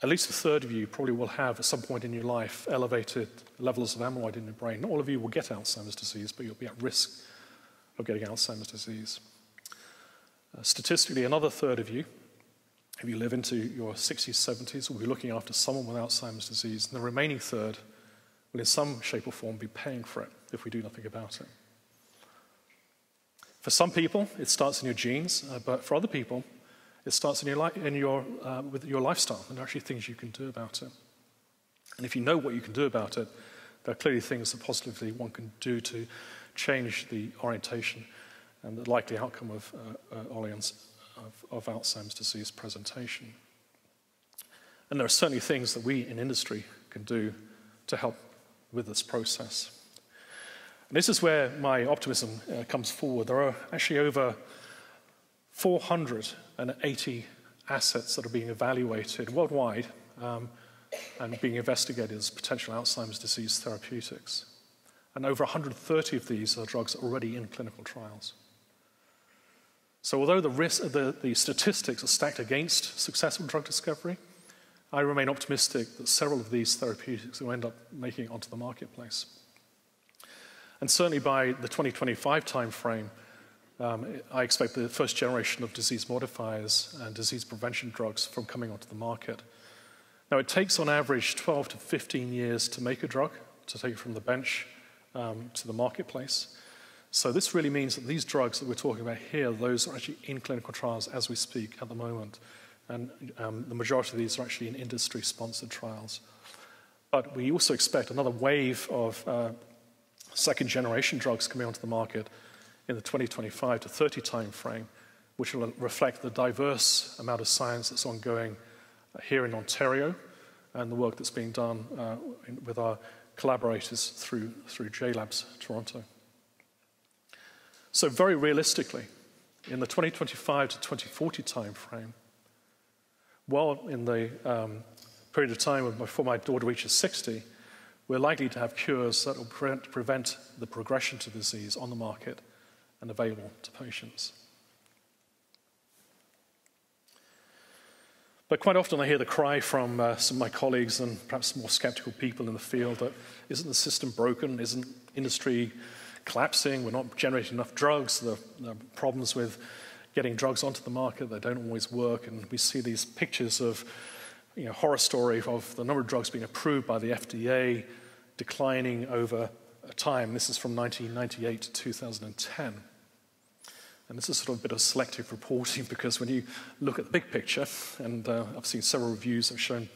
at least a third of you probably will have at some point in your life elevated levels of amyloid in your brain. Not all of you will get Alzheimer's disease, but you'll be at risk of getting Alzheimer's disease. Uh, statistically, another third of you, if you live into your 60s, 70s, will be looking after someone with Alzheimer's disease, and the remaining third will, in some shape or form, be paying for it if we do nothing about it. For some people, it starts in your genes, uh, but for other people, it starts in your, li- in your, uh, with your lifestyle, and there are actually things you can do about it. And if you know what you can do about it, there are clearly things that positively one can do to change the orientation and the likely outcome of, uh, uh, of, of Alzheimer's disease presentation. And there are certainly things that we in industry can do to help with this process. And this is where my optimism uh, comes forward. There are actually over 480 assets that are being evaluated worldwide um, and being investigated as potential Alzheimer's disease therapeutics. And over 130 of these are drugs already in clinical trials. So, although the, risk, the, the statistics are stacked against successful drug discovery, I remain optimistic that several of these therapeutics will end up making it onto the marketplace. And certainly by the 2025 timeframe, um, I expect the first generation of disease modifiers and disease prevention drugs from coming onto the market. Now, it takes on average 12 to 15 years to make a drug, to take it from the bench um, to the marketplace. So, this really means that these drugs that we're talking about here, those are actually in clinical trials as we speak at the moment. And um, the majority of these are actually in industry sponsored trials. But we also expect another wave of uh, second generation drugs coming onto the market in the 2025 to 30 timeframe, which will reflect the diverse amount of science that's ongoing here in Ontario and the work that's being done uh, with our collaborators through, through JLabs Toronto. So, very realistically, in the 2025 to 2040 timeframe, well, in the um, period of time before my daughter reaches 60, we're likely to have cures that will prevent, prevent the progression to disease on the market and available to patients. But quite often I hear the cry from uh, some of my colleagues and perhaps more skeptical people in the field that isn't the system broken? Isn't industry collapsing? We're not generating enough drugs. There are problems with getting drugs onto the market that don't always work. And we see these pictures of you know, horror story of the number of drugs being approved by the FDA declining over time. This is from 1998 to 2010. And this is sort of a bit of selective reporting because when you look at the big picture, and uh, I've seen several reviews that have shown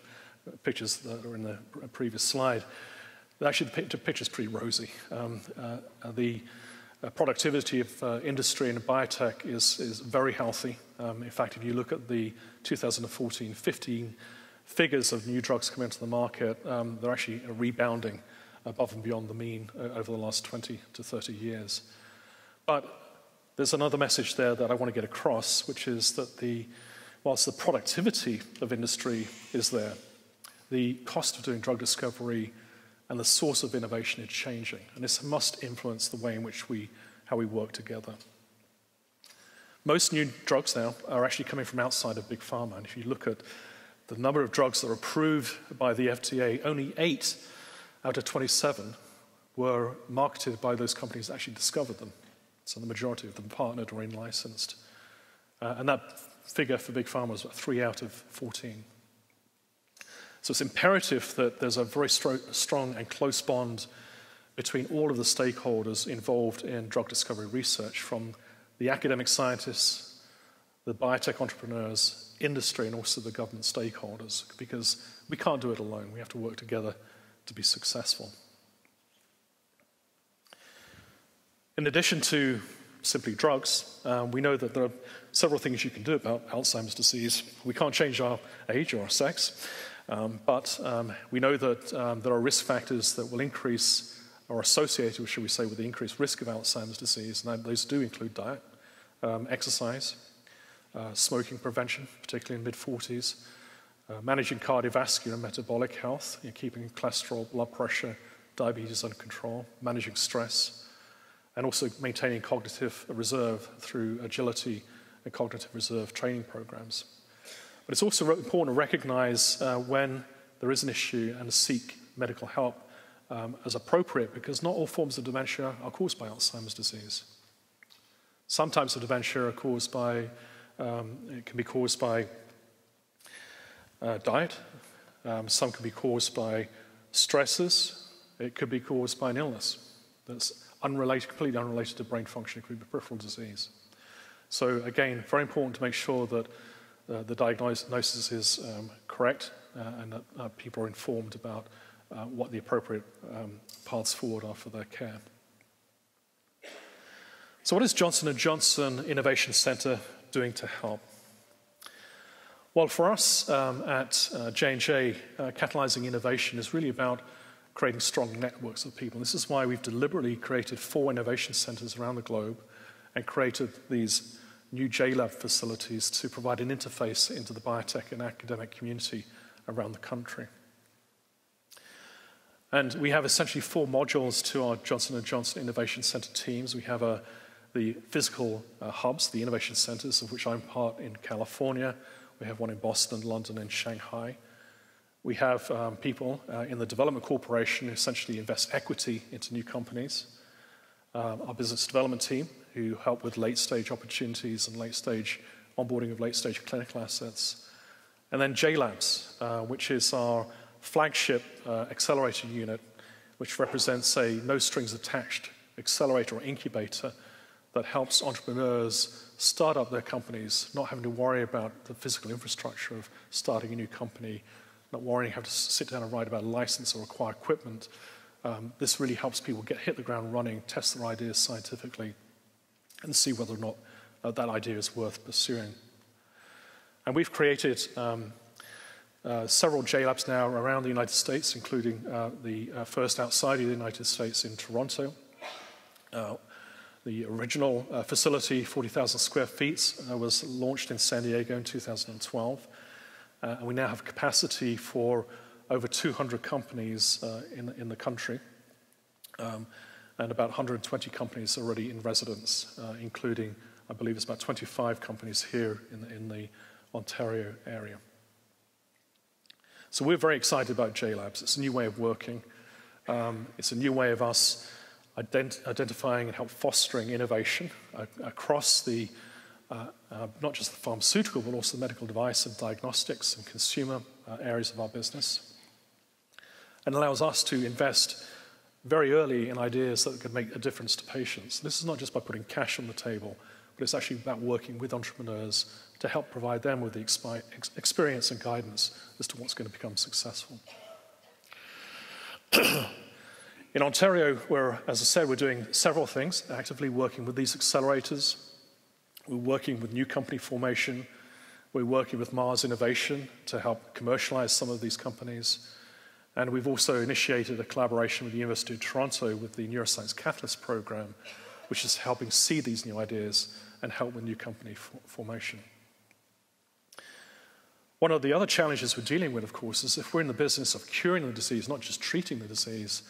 pictures that are in the previous slide, actually the picture is pretty rosy. Um, uh, the uh, productivity of uh, industry and biotech is, is very healthy. Um, in fact, if you look at the 2014-15 figures of new drugs coming into the market, um, they're actually rebounding above and beyond the mean uh, over the last 20 to 30 years. But there's another message there that I want to get across, which is that the, whilst the productivity of industry is there, the cost of doing drug discovery and the source of innovation is changing. And this must influence the way in which we, how we work together. Most new drugs now are actually coming from outside of big pharma. And if you look at the number of drugs that are approved by the FDA, only eight out of 27 were marketed by those companies that actually discovered them. So the majority of them partnered or in licensed. Uh, and that figure for Big Pharma was three out of 14. So it's imperative that there's a very stro- strong and close bond between all of the stakeholders involved in drug discovery research, from the academic scientists, the biotech entrepreneurs, industry, and also the government stakeholders, because we can't do it alone. We have to work together to be successful. In addition to simply drugs, um, we know that there are several things you can do about Alzheimer's disease. We can't change our age or our sex, um, but um, we know that um, there are risk factors that will increase or associated, should we say, with the increased risk of Alzheimer's disease, and those do include diet, um, exercise, uh, smoking prevention, particularly in mid 40s, uh, managing cardiovascular and metabolic health, you know, keeping cholesterol, blood pressure, diabetes under control, managing stress, and also maintaining cognitive reserve through agility and cognitive reserve training programs. But it's also important to recognize uh, when there is an issue and seek medical help um, as appropriate because not all forms of dementia are caused by Alzheimer's disease. Some types of dementia are caused by, um, it can be caused by uh, diet, um, some can be caused by stresses, it could be caused by an illness that's unrelated, completely unrelated to brain function, it could be peripheral disease. So, again, very important to make sure that uh, the diagnosis is um, correct uh, and that uh, people are informed about what the appropriate um, paths forward are for their care. So, what is Johnson & Johnson Innovation Center doing to help? Well, for us um, at J&J, catalyzing innovation is really about creating strong networks of people. This is why we've deliberately created four innovation centers around the globe and created these new JLab facilities to provide an interface into the biotech and academic community around the country. And we have essentially four modules to our Johnson & Johnson Innovation Center teams. We have uh, the physical uh, hubs, the innovation centers, of which I'm part in California. We have one in Boston, London, and Shanghai. We have um, people uh, in the Development Corporation who essentially invest equity into new companies. Um, our business development team, who help with late stage opportunities and late stage onboarding of late stage clinical assets. And then JLabs, uh, which is our flagship uh, accelerator unit, which represents a no strings attached accelerator or incubator that helps entrepreneurs start up their companies, not having to worry about the physical infrastructure of starting a new company, not worrying how to sit down and write about a license or acquire equipment. Um, this really helps people get hit the ground running, test their ideas scientifically, and see whether or not uh, that idea is worth pursuing. And we've created um, uh, several JLabs now around the United States, including uh, the uh, first outside of the United States in Toronto. Uh, the original uh, facility, 40,000 square feet, was launched in San Diego in 2012. and we now have capacity for over 200 companies in, in the country. Um, and about 120 companies already in residence, including, I believe, it's about 25 companies here in the, in the Ontario area. So we're very excited about JLabs. It's a new way of working. Um, it's a new way of us ident- identifying and help fostering innovation uh, across the uh, uh, not just the pharmaceutical, but also the medical device and diagnostics and consumer uh, areas of our business. And allows us to invest very early in ideas that could make a difference to patients. This is not just by putting cash on the table, but it's actually about working with entrepreneurs to help provide them with the expi- ex- experience and guidance as to what's going to become successful. In Ontario, where, as I said, we're doing several things, actively working with these accelerators. We're working with new company formation. We're working with Mars Innovation to help commercialize some of these companies. And we've also initiated a collaboration with the University of Toronto with the Neuroscience Catalyst Program, which is helping see these new ideas and help with new company formation. One of the other challenges we're dealing with, of course, is if we're in the business of curing the disease, not just treating the disease,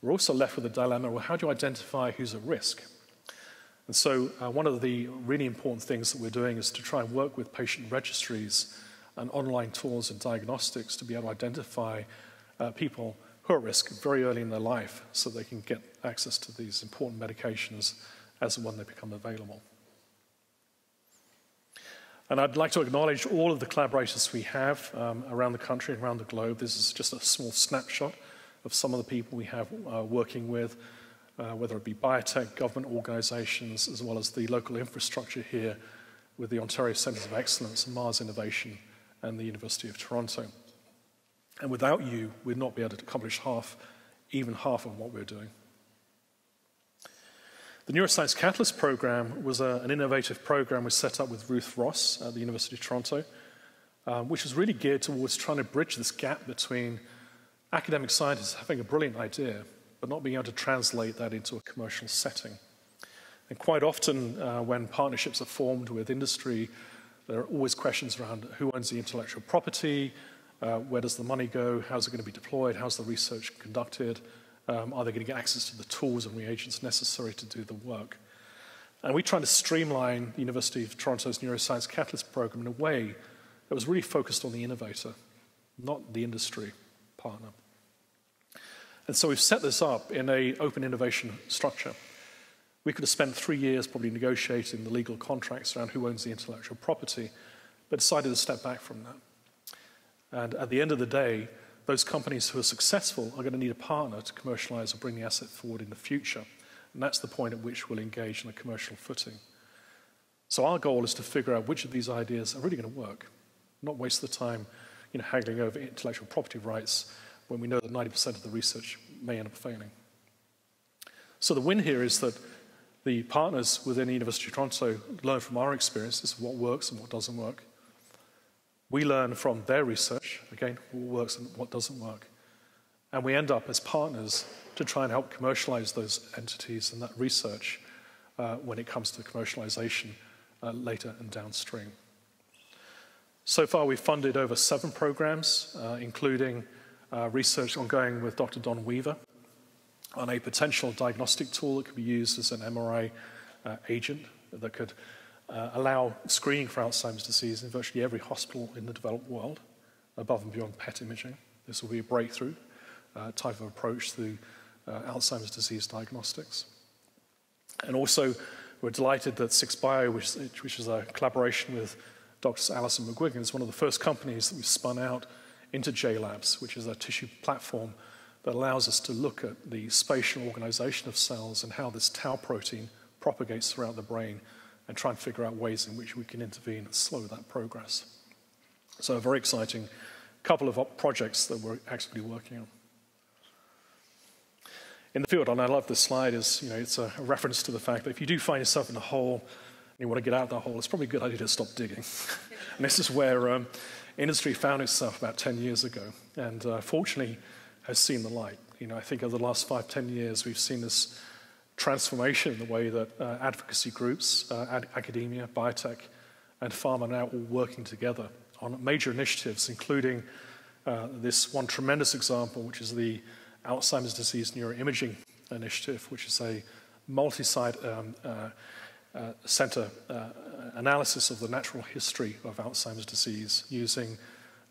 we're also left with a dilemma well, how do you identify who's at risk? And so, uh, one of the really important things that we're doing is to try and work with patient registries and online tools and diagnostics to be able to identify uh, people who are at risk very early in their life so they can get access to these important medications as and when they become available. And I'd like to acknowledge all of the collaborators we have um, around the country and around the globe. This is just a small snapshot of some of the people we have uh, working with, uh, whether it be biotech, government organizations, as well as the local infrastructure here with the Ontario Centres of Excellence, Mars Innovation, and the University of Toronto. And without you, we'd not be able to accomplish half, even half of what we're doing. The Neuroscience Catalyst program was a, an innovative program we set up with Ruth Ross at the University of Toronto, um, which was really geared towards trying to bridge this gap between academic scientists having a brilliant idea, but not being able to translate that into a commercial setting. And quite often, uh, when partnerships are formed with industry, there are always questions around who owns the intellectual property, uh, where does the money go, how's it going to be deployed, how's the research conducted, um, are they going to get access to the tools and reagents necessary to do the work? And we tried to streamline the University of Toronto's Neuroscience Catalyst program in a way that was really focused on the innovator, not the industry partner. And so we've set this up in an open innovation structure. We could have spent three years probably negotiating the legal contracts around who owns the intellectual property, but decided to step back from that. And at the end of the day, those companies who are successful are going to need a partner to commercialize or bring the asset forward in the future. And that's the point at which we'll engage on a commercial footing. So our goal is to figure out which of these ideas are really going to work, not waste the time you know, haggling over intellectual property rights when we know that 90% of the research may end up failing. So the win here is that the partners within the University of Toronto learn from our experiences what works and what doesn't work. We learn from their research, again, what works and what doesn't work. And we end up as partners to try and help commercialize those entities and that research uh, when it comes to commercialization uh, later and downstream. So far, we've funded over seven programs, uh, including uh, research ongoing with Dr. Don Weaver on a potential diagnostic tool that could be used as an MRI uh, agent that could uh, allow screening for Alzheimer's disease in virtually every hospital in the developed world, above and beyond PET imaging. This will be a breakthrough uh, type of approach to uh, Alzheimer's disease diagnostics. And also, we're delighted that 6Bio, which, which is a collaboration with Dr. Alison McGuigan, is one of the first companies that we've spun out into JLabs, which is a tissue platform that allows us to look at the spatial organization of cells and how this tau protein propagates throughout the brain and try and figure out ways in which we can intervene and slow that progress. So a very exciting couple of projects that we're actively working on. In the field, and I love this slide, is you know, it's a reference to the fact that if you do find yourself in a hole and you want to get out of the hole, it's probably a good idea to stop digging. and this is where um, industry found itself about 10 years ago, and uh, fortunately has seen the light. You know, I think over the last five, 10 years, we've seen this transformation in the way that uh, advocacy groups, uh, ad- academia, biotech, and pharma are now all working together on major initiatives, including uh, this one tremendous example, which is the Alzheimer's Disease Neuroimaging Initiative, which is a multi site um, uh, uh, center uh, analysis of the natural history of Alzheimer's disease using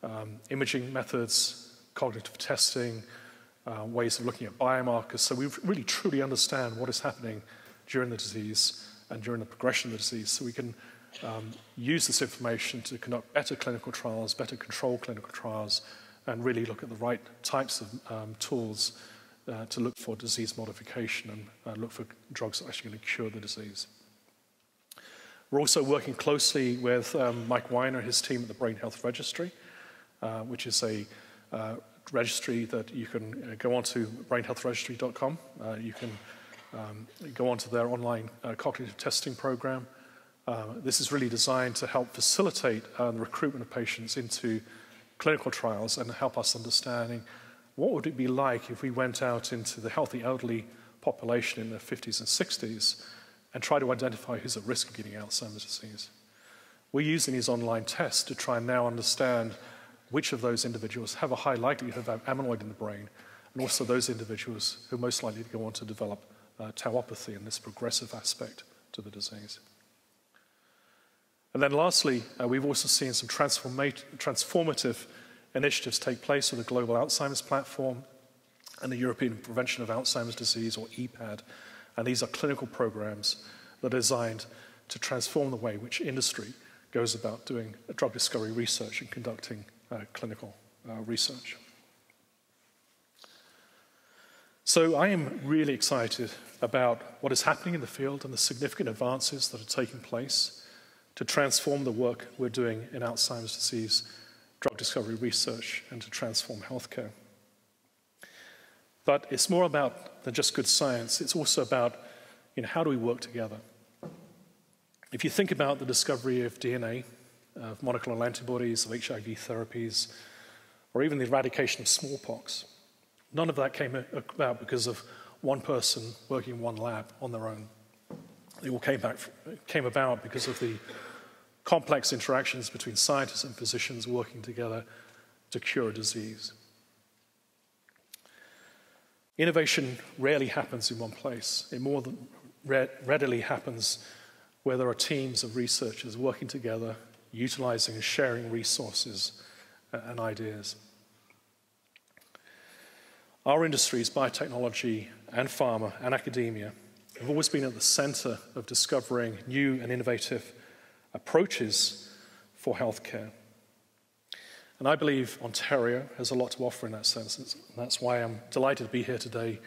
um, imaging methods, cognitive testing, uh, ways of looking at biomarkers. So we really truly understand what is happening during the disease and during the progression of the disease. So we can um, use this information to conduct better clinical trials, better control clinical trials, and really look at the right types of um, tools uh, to look for disease modification and uh, look for drugs that are actually going to cure the disease. We're also working closely with um, Mike Weiner and his team at the Brain Health Registry, uh, which is a uh, registry that you can uh, go onto brainhealthregistry.com. Uh, you can um, go onto their online uh, cognitive testing program. Uh, this is really designed to help facilitate the recruitment of patients into clinical trials and help us understanding what would it be like if we went out into the healthy elderly population in their 50s and 60s and try to identify who's at risk of getting Alzheimer's disease. We're using these online tests to try and now understand which of those individuals have a high likelihood of amyloid in the brain, and also those individuals who are most likely to go on to develop uh, tauopathy and this progressive aspect to the disease. And then lastly, uh, we've also seen some transformative initiatives take place with the Global Alzheimer's Platform and the European Prevention of Alzheimer's Disease, or EPAD, and these are clinical programs that are designed to transform the way which industry goes about doing drug discovery research and conducting clinical uh, research. So I am really excited about what is happening in the field and the significant advances that are taking place to transform the work we're doing in Alzheimer's disease drug discovery research and to transform healthcare. But it's more about than just good science. It's also about you know, how do we work together? If you think about the discovery of DNA, Uh, of monoclonal antibodies, of HIV therapies, or even the eradication of smallpox, none of that came about because of one person working in one lab on their own. It all came, back, came about because of the complex interactions between scientists and physicians working together to cure a disease. Innovation rarely happens in one place. It more than readily happens where there are teams of researchers working together, utilizing and sharing resources and ideas. Our industries, biotechnology and pharma and academia, have always been at the center of discovering new and innovative approaches for healthcare. And I believe Ontario has a lot to offer in that sense. And that's why I'm delighted to be here today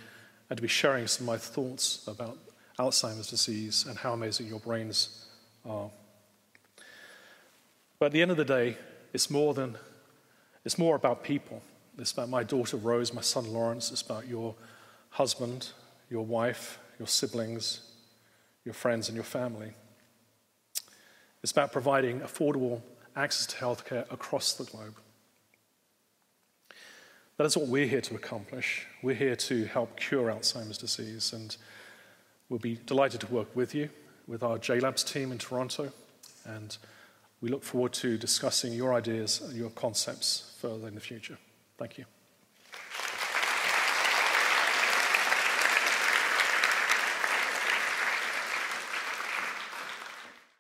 and to be sharing some of my thoughts about Alzheimer's disease and how amazing your brains are. But at the end of the day, it's more than it's more about people. It's about my daughter Rose, my son Lawrence. It's about your husband, your wife, your siblings, your friends, and your family. It's about providing affordable access to healthcare across the globe. That is what we're here to accomplish. We're here to help cure Alzheimer's disease, and we'll be delighted to work with you, with our JLabs team in Toronto, and we look forward to discussing your ideas and your concepts further in the future. Thank you.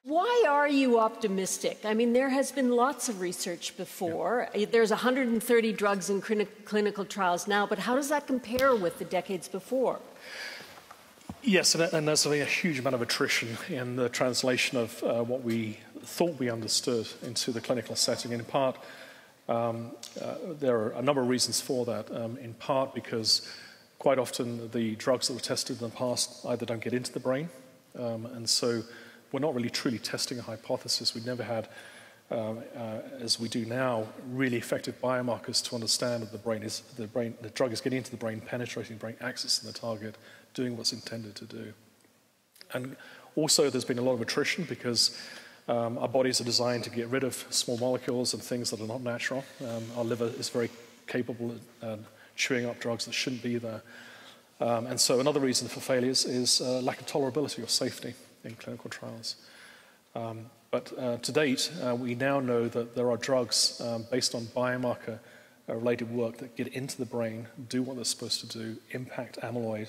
Why are you optimistic? I mean, there has been lots of research before. Yeah. There's 130 drugs in clinical trials now, but how does that compare with the decades before? Yes, and, there's a huge amount of attrition in the translation of uh, what we thought we understood into the clinical setting. In part, um, uh, there are a number of reasons for that. Um, in part, because quite often the drugs that were tested in the past either don't get into the brain, um, and so we're not really truly testing a hypothesis. We've never had, uh, uh, as we do now, really effective biomarkers to understand that the brain is the brain, the drug is getting into the brain, penetrating the brain, accessing the target, doing what's intended to do. And also, there's been a lot of attrition because um, our bodies are designed to get rid of small molecules and things that are not natural. Um, our liver is very capable of uh, chewing up drugs that shouldn't be there. Um, and so, another reason for failures is uh, lack of tolerability or safety in clinical trials. Um, but uh, to date, uh, we now know that there are drugs um, based on biomarker related work that get into the brain, do what they're supposed to do, impact amyloid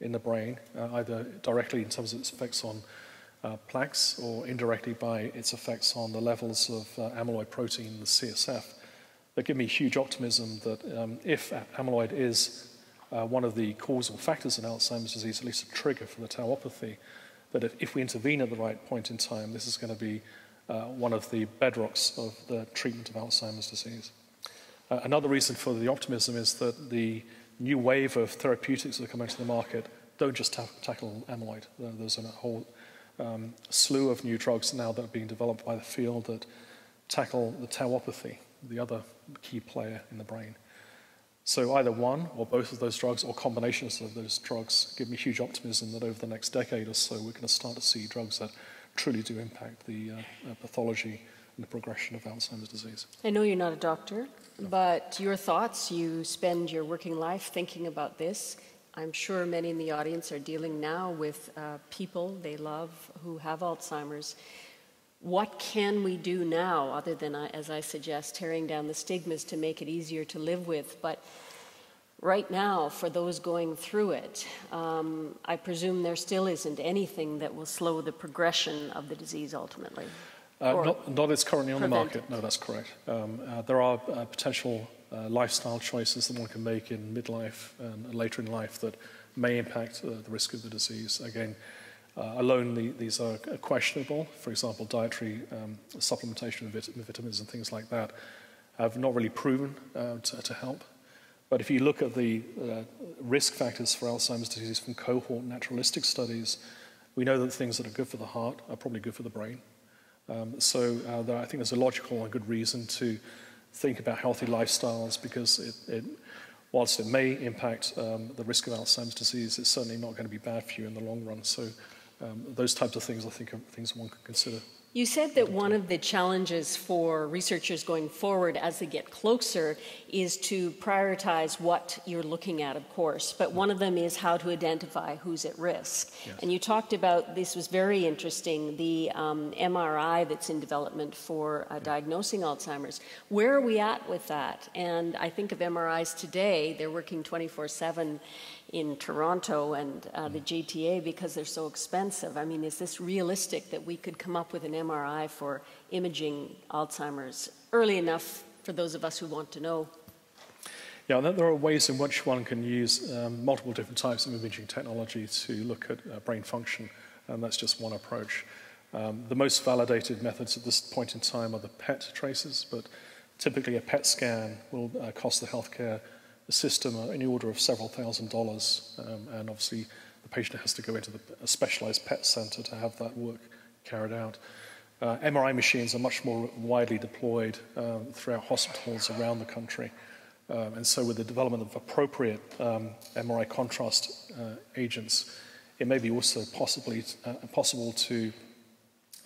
in the brain, uh, either directly in terms of its effects on uh, plaques or indirectly by its effects on the levels of uh, amyloid protein in the CSF that give me huge optimism that um, if amyloid is uh, one of the causal factors in Alzheimer's disease, at least a trigger for the tauopathy, that if, if we intervene at the right point in time, this is going to be uh, one of the bedrocks of the treatment of Alzheimer's disease. Uh, another reason for the optimism is that the new wave of therapeutics that are coming to the market don't just ta- tackle amyloid. There's a whole um, slew of new drugs now that are being developed by the field that tackle the tauopathy, the other key player in the brain. So either one or both of those drugs or combinations of those drugs give me huge optimism that over the next decade or so we're going to start to see drugs that truly do impact the uh, pathology and the progression of Alzheimer's disease. I know you're not a doctor, but your thoughts, you spend your working life thinking about this. I'm sure many in the audience are dealing now with uh, people they love who have Alzheimer's. What can we do now, other than, uh, as I suggest, tearing down the stigmas to make it easier to live with? But right now, for those going through it, um, I presume there still isn't anything that will slow the progression of the disease ultimately. Uh, not, not as currently on the market. No, that's correct. Um, uh, there are uh, potential uh, lifestyle choices that one can make in midlife and later in life that may impact uh, the risk of the disease. Again, uh, alone the, these are questionable. For example, dietary um, supplementation of vit- vitamins and things like that have not really proven uh, to, to, help. But if you look at the uh, risk factors for Alzheimer's disease from cohort naturalistic studies, we know that things that are good for the heart are probably good for the brain. Um, so uh, I think there's a logical and good reason to think about healthy lifestyles because it, it whilst it may impact um, the risk of Alzheimer's disease, it's certainly not going to be bad for you in the long run. So um, those types of things, I think, are things one could consider. You said that one of the challenges for researchers going forward as they get closer is to prioritize what you're looking at, of course, but one of them is how to identify who's at risk. Yes. And you talked about this was very interesting the um, MRI that's in development for uh, diagnosing Alzheimer's. Where are we at with that? And I think of MRIs today, they're working 24 7 in Toronto and uh, the GTA because they're so expensive. I mean, is this realistic that we could come up with an MRI for imaging Alzheimer's early enough for those of us who want to know? Yeah, there are ways in which one can use um, multiple different types of imaging technology to look at uh, brain function, and that's just one approach. Um, the most validated methods at this point in time are the PET traces, but typically a PET scan will uh, cost the healthcare the system in the order of several thousand dollars, um, and obviously the patient has to go into the, a specialized PET center to have that work carried out. Uh, MRI machines are much more widely deployed um, throughout hospitals around the country. Um, and so, with the development of appropriate um, MRI contrast uh, agents, it may be also possibly uh, possible to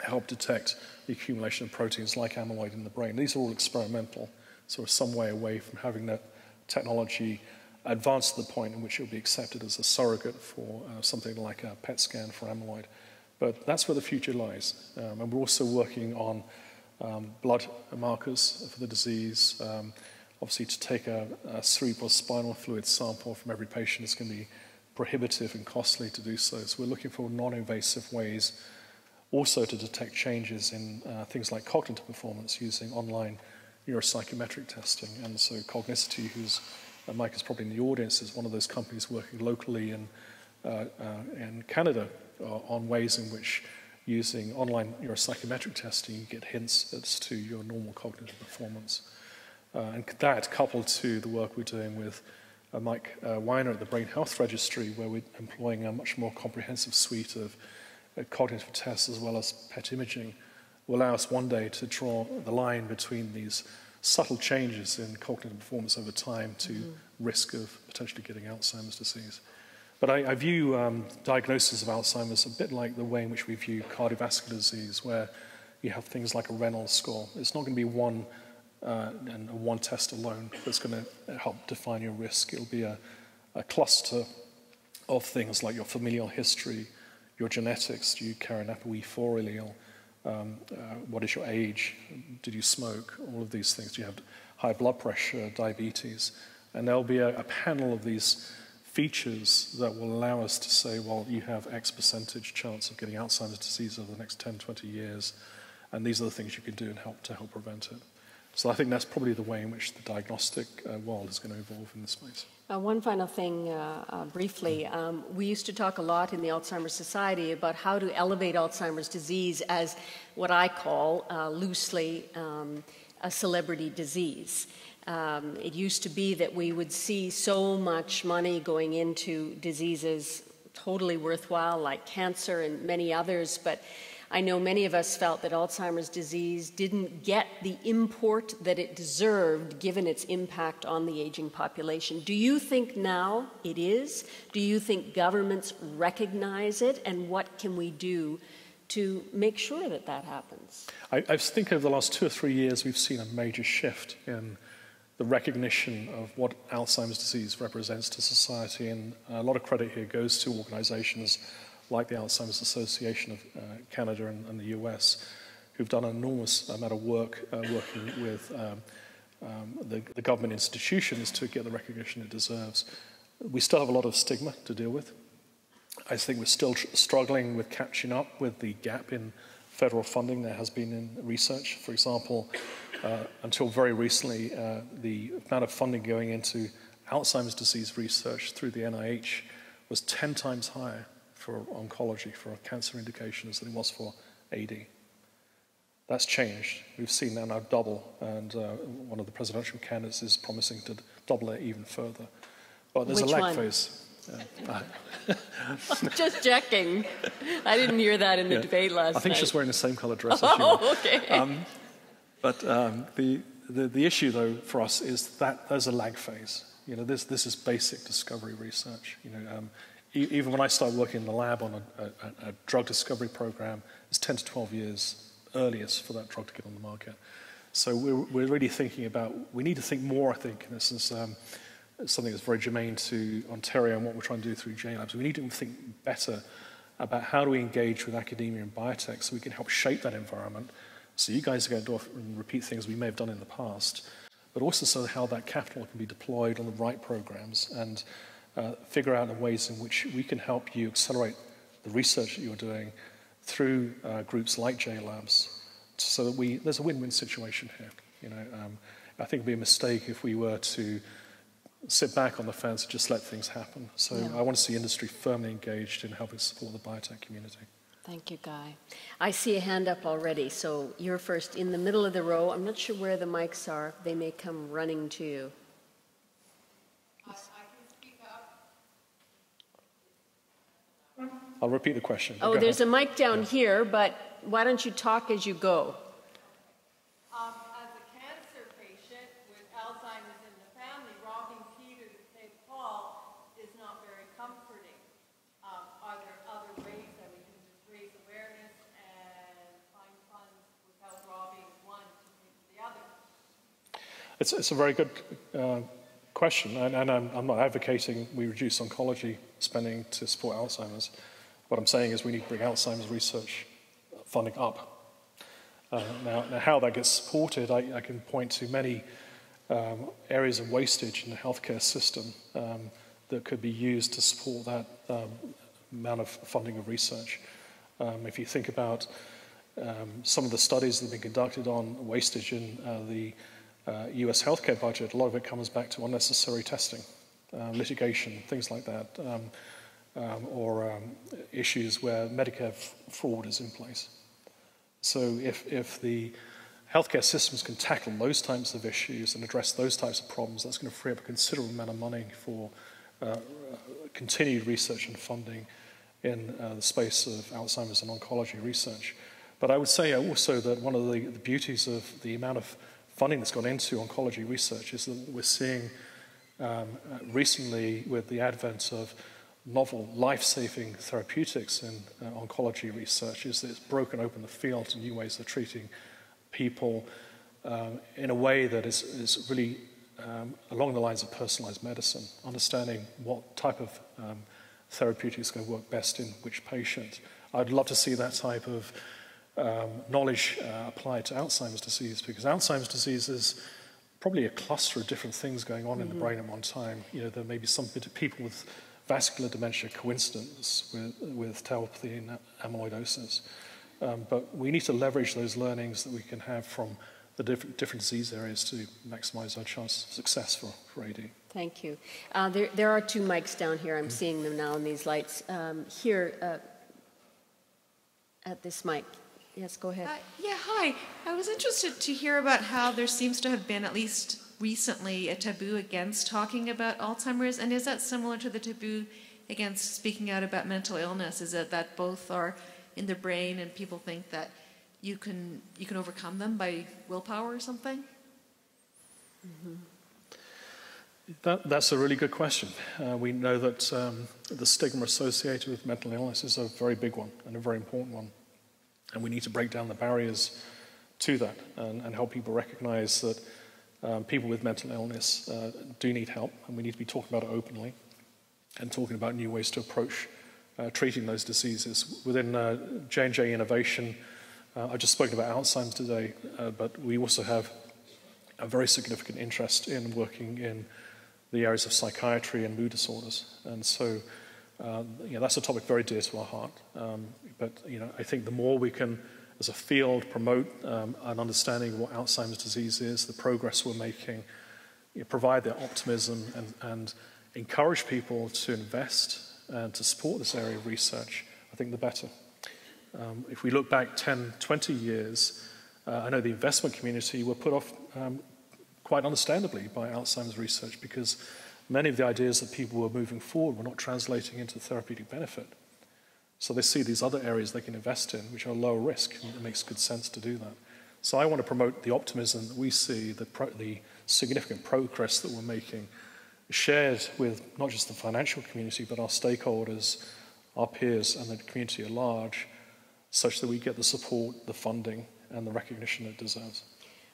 help detect the accumulation of proteins like amyloid in the brain. These are all experimental, so we're some way away from having that technology advanced to the point in which it will be accepted as a surrogate for uh, something like a PET scan for amyloid. But that's where the future lies. Um, and we're also working on um, blood markers for the disease. Um, obviously, to take a, a cerebral spinal fluid sample from every patient is going to be prohibitive and costly to do so. So we're looking for non-invasive ways also to detect changes in uh, things like cognitive performance using online neuropsychometric testing. And so Cogniciti, who's uh, Mike is probably in the audience, is one of those companies working locally in, uh, uh, in Canada uh, on ways in which using online neuropsychometric testing, you get hints as to your normal cognitive performance. Uh, and that coupled to the work we're doing with Mike Weiner at the Brain Health Registry, where we're employing a much more comprehensive suite of cognitive tests as well as PET imaging, will allow us one day to draw the line between these subtle changes in cognitive performance over time to mm-hmm. risk of potentially getting Alzheimer's disease. But I, I view um, diagnosis of Alzheimer's a bit like the way in which we view cardiovascular disease, where you have things like a Reynolds score. It's not going to be one uh, and one test alone that's going to help define your risk. It'll be a, a cluster of things like your familial history, your genetics. Do you carry an ApoE4 allele? Um, uh, what is your age? Did you smoke? All of these things. Do you have high blood pressure, diabetes? And there'll be a, a panel of these features that will allow us to say, well, you have X percentage chance of getting Alzheimer's disease over the next 10, 20 years, and these are the things you can do and help to help prevent it. So I think that's probably the way in which the diagnostic uh, world is going to evolve in this space. Uh, one final thing, uh, uh, briefly. Um, we used to talk a lot in the Alzheimer's Society about how to elevate Alzheimer's disease as what I call uh, loosely um, a celebrity disease. Um, it used to be that we would see so much money going into diseases totally worthwhile, like cancer and many others, but I know many of us felt that Alzheimer's disease didn't get the import that it deserved given its impact on the aging population. Do you think now it is? Do you think governments recognize it? And what can we do to make sure that that happens? I, I think over the last two or three years, we've seen a major shift in the recognition of what Alzheimer's disease represents to society. And a lot of credit here goes to organizations like the Alzheimer's Association of uh, Canada and, and, the US, who've done an enormous amount of work uh, working with um, um, the, the government institutions to get the recognition it deserves. We still have a lot of stigma to deal with. I think we're still tr- struggling with catching up with the gap in federal funding there has been in research. For example, uh, until very recently, uh, the amount of funding going into Alzheimer's disease research through the NIH was 10 times higher for oncology, for cancer indications than it was for AD. That's changed. We've seen that now double, and uh, one of the presidential candidates is promising to double it even further. But there's Which a lag one? phase. Yeah. Just checking. I didn't hear that in the yeah. debate last night. I think night. she's wearing the same color dress oh, as you. Oh, okay. Um, but um, the, the, the issue, though, for us is that there's a lag phase. You know, this, this is basic discovery research. You know, um, even when I started working in the lab on a, a, a, drug discovery program, it's 10 to 12 years earliest for that drug to get on the market. So we're, we're really thinking about, we need to think more, I think, this is um, something that's very germane to Ontario and what we're trying to do through JLabs. We need to think better about how do we engage with academia and biotech so we can help shape that environment. So you guys are going to and repeat things we may have done in the past, but also so how that capital can be deployed on the right programs and uh, figure out the ways in which we can help you accelerate the research that you're doing through uh, groups like JLabs so that we, there's a win-win situation here. You know, um, I think it would be a mistake if we were to sit back on the fence and just let things happen. So yeah. I want to see industry firmly engaged in helping support the biotech community. Thank you, Guy. I see a hand up already, so you're first in the middle of the row. I'm not sure where the mics are. They may come running to you. I'll repeat the question. Oh, there's ahead. a mic down yeah. here, but why don't you talk as you go? Um, as a cancer patient with Alzheimer's in the family, robbing Peter to St. Paul is not very comforting. Um, are there other ways that we can just raise awareness and find funds without robbing one to pay the other? It's, it's a very good uh, question, and, and I'm, I'm, not advocating we reduce oncology spending to support Alzheimer's. What I'm saying is we need to bring Alzheimer's research funding up. Uh, now, now, how that gets supported, I, I can point to many um, areas of wastage in the healthcare system um, that could be used to support that um, amount of funding of research. Um, if you think about um, some of the studies that have been conducted on wastage in uh, the uh, US healthcare budget, a lot of it comes back to unnecessary testing, uh, litigation, things like that, um, or issues where Medicare fraud is in place. So if, if the healthcare systems can tackle those types of issues and address those types of problems, that's going to free up a considerable amount of money for uh, continued research and funding in uh, the space of Alzheimer's and oncology research. But I would say also that one of the, the beauties of the amount of funding that's gone into oncology research is that we're seeing um, uh, recently with the advent of novel life-saving therapeutics in uh, oncology research is that it's broken open the field to new ways of treating people um, in a way that is, is really um, along the lines of personalized medicine, understanding what type of um, therapeutics going to work best in which patient. I'd love to see that type of um, knowledge uh, applied to Alzheimer's disease because Alzheimer's disease is probably a cluster of different things going on mm-hmm. in the mm-hmm. brain at one time. You know, there may be some people with vascular dementia coincidence with, with tauopathy and amyloidosis. Um, but we need to leverage those learnings that we can have from the different, different disease areas to maximize our chance of success for, for AD. Thank you. Uh, there, there are two mics down here. I'm seeing them now in these lights. Um, here uh, at this mic. Yes, go ahead. Uh, yeah, hi. I was interested to hear about how there seems to have been at least recently a taboo against talking about Alzheimer's, and is that similar to the taboo against speaking out about mental illness? Is it that both are in the brain and people think that you can you can overcome them by willpower or something? Mm-hmm. That, that's a really good question. Uh, we know that um, the stigma associated with mental illness is a very big one and a very important one. And we need to break down the barriers to that and, and help people recognize that um, people with mental illness uh, do need help, and we need to be talking about it openly and talking about new ways to approach uh, treating those diseases. Within uh, J&J Innovation, uh, I've just spoken about Alzheimer's today, uh, but we also have a very significant interest in working in the areas of psychiatry and mood disorders. And so uh, you know, that's a topic very dear to our heart. Um, but you know, I think the more we can as a field promote um, an understanding of what Alzheimer's disease is, the progress we're making, you know, provide the optimism and, and encourage people to invest and to support this area of research, I think the better. Um, if we look back 10, 20 years, uh, I know the investment community were put off um, quite understandably by Alzheimer's research because many of the ideas that people were moving forward were not translating into therapeutic benefit. So they see these other areas they can invest in, which are lower risk, and it makes good sense to do that. So I want to promote the optimism that we see, the, pro- the significant progress that we're making, shared with not just the financial community, but our stakeholders, our peers, and the community at large, such that we get the support, the funding, and the recognition it deserves.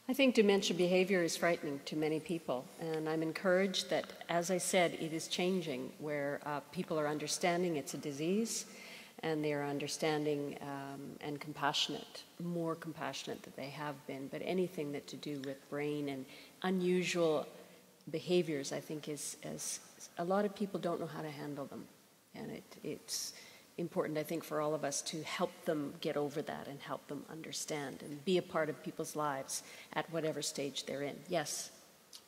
I think dementia behavior is frightening to many people, and I'm encouraged that, as I said, it is changing where uh, people are understanding it's a disease and they are understanding um, and compassionate, more compassionate than they have been. But anything that to do with brain and unusual behaviors, I think, is, is a lot of people don't know how to handle them, and it, it's important, I think, for all of us to help them get over that and help them understand and be a part of people's lives at whatever stage they're in. Yes.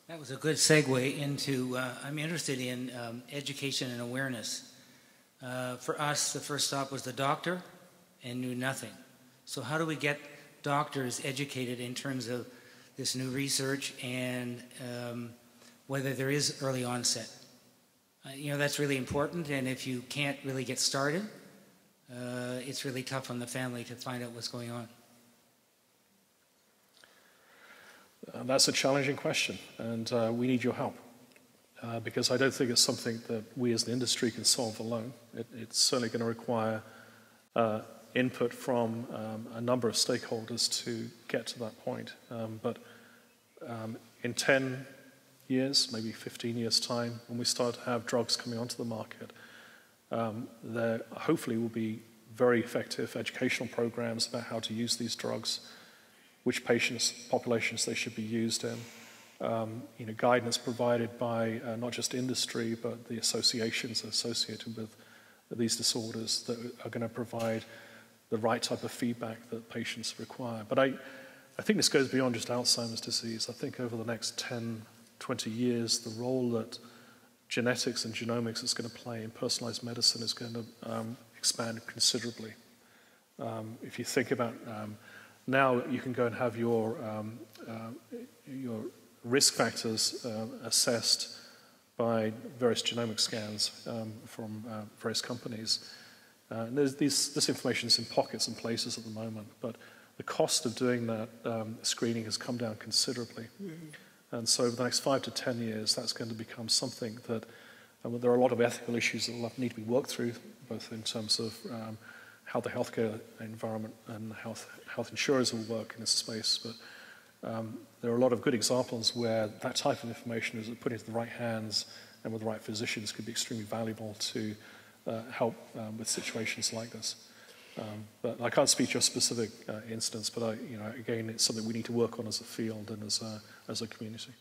That was a good segue into. Uh, I'm interested in um, education and awareness. Uh, for us, the first stop was the doctor and knew nothing. So, how do we get doctors educated in terms of this new research and um, whether there is early onset? Uh, you know, that's really important, and if you can't really get started, uh, it's really tough on the family to find out what's going on. Uh, that's a challenging question, and uh, we need your help. Uh, because I don't think it's something that we as an industry can solve alone. It, it's certainly going to require uh, input from um, a number of stakeholders to get to that point. Um, but um, in 10 years, maybe 15 years' time, when we start to have drugs coming onto the market, um, there hopefully will be very effective educational programs about how to use these drugs, which patients, populations they should be used in. Um, you know, guidance provided by uh, not just industry, but the associations associated with these disorders that are going to provide the right type of feedback that patients require. But I, I think this goes beyond just Alzheimer's disease. I think over the next 10, 20 years, the role that genetics and genomics is going to play in personalized medicine is going to um, expand considerably. Um, if you think about um, now, you can go and have your, um, uh, your risk factors uh, assessed by various genomic scans um, from uh, various companies. Uh, these, this information is in pockets and places at the moment, but the cost of doing that um, screening has come down considerably. Mm-hmm. And so over the next five to 10 years, that's going to become something that um, there are a lot of ethical issues that will need to be worked through, both in terms of um, how the healthcare environment and health, health insurers will work in this space. But um, there are a lot of good examples where that type of information is put into the right hands and with the right physicians could be extremely valuable to uh, help um, with situations like this. Um, but I can't speak to a specific uh, instance, but I, you know, again, it's something we need to work on as a field and as a, as a community.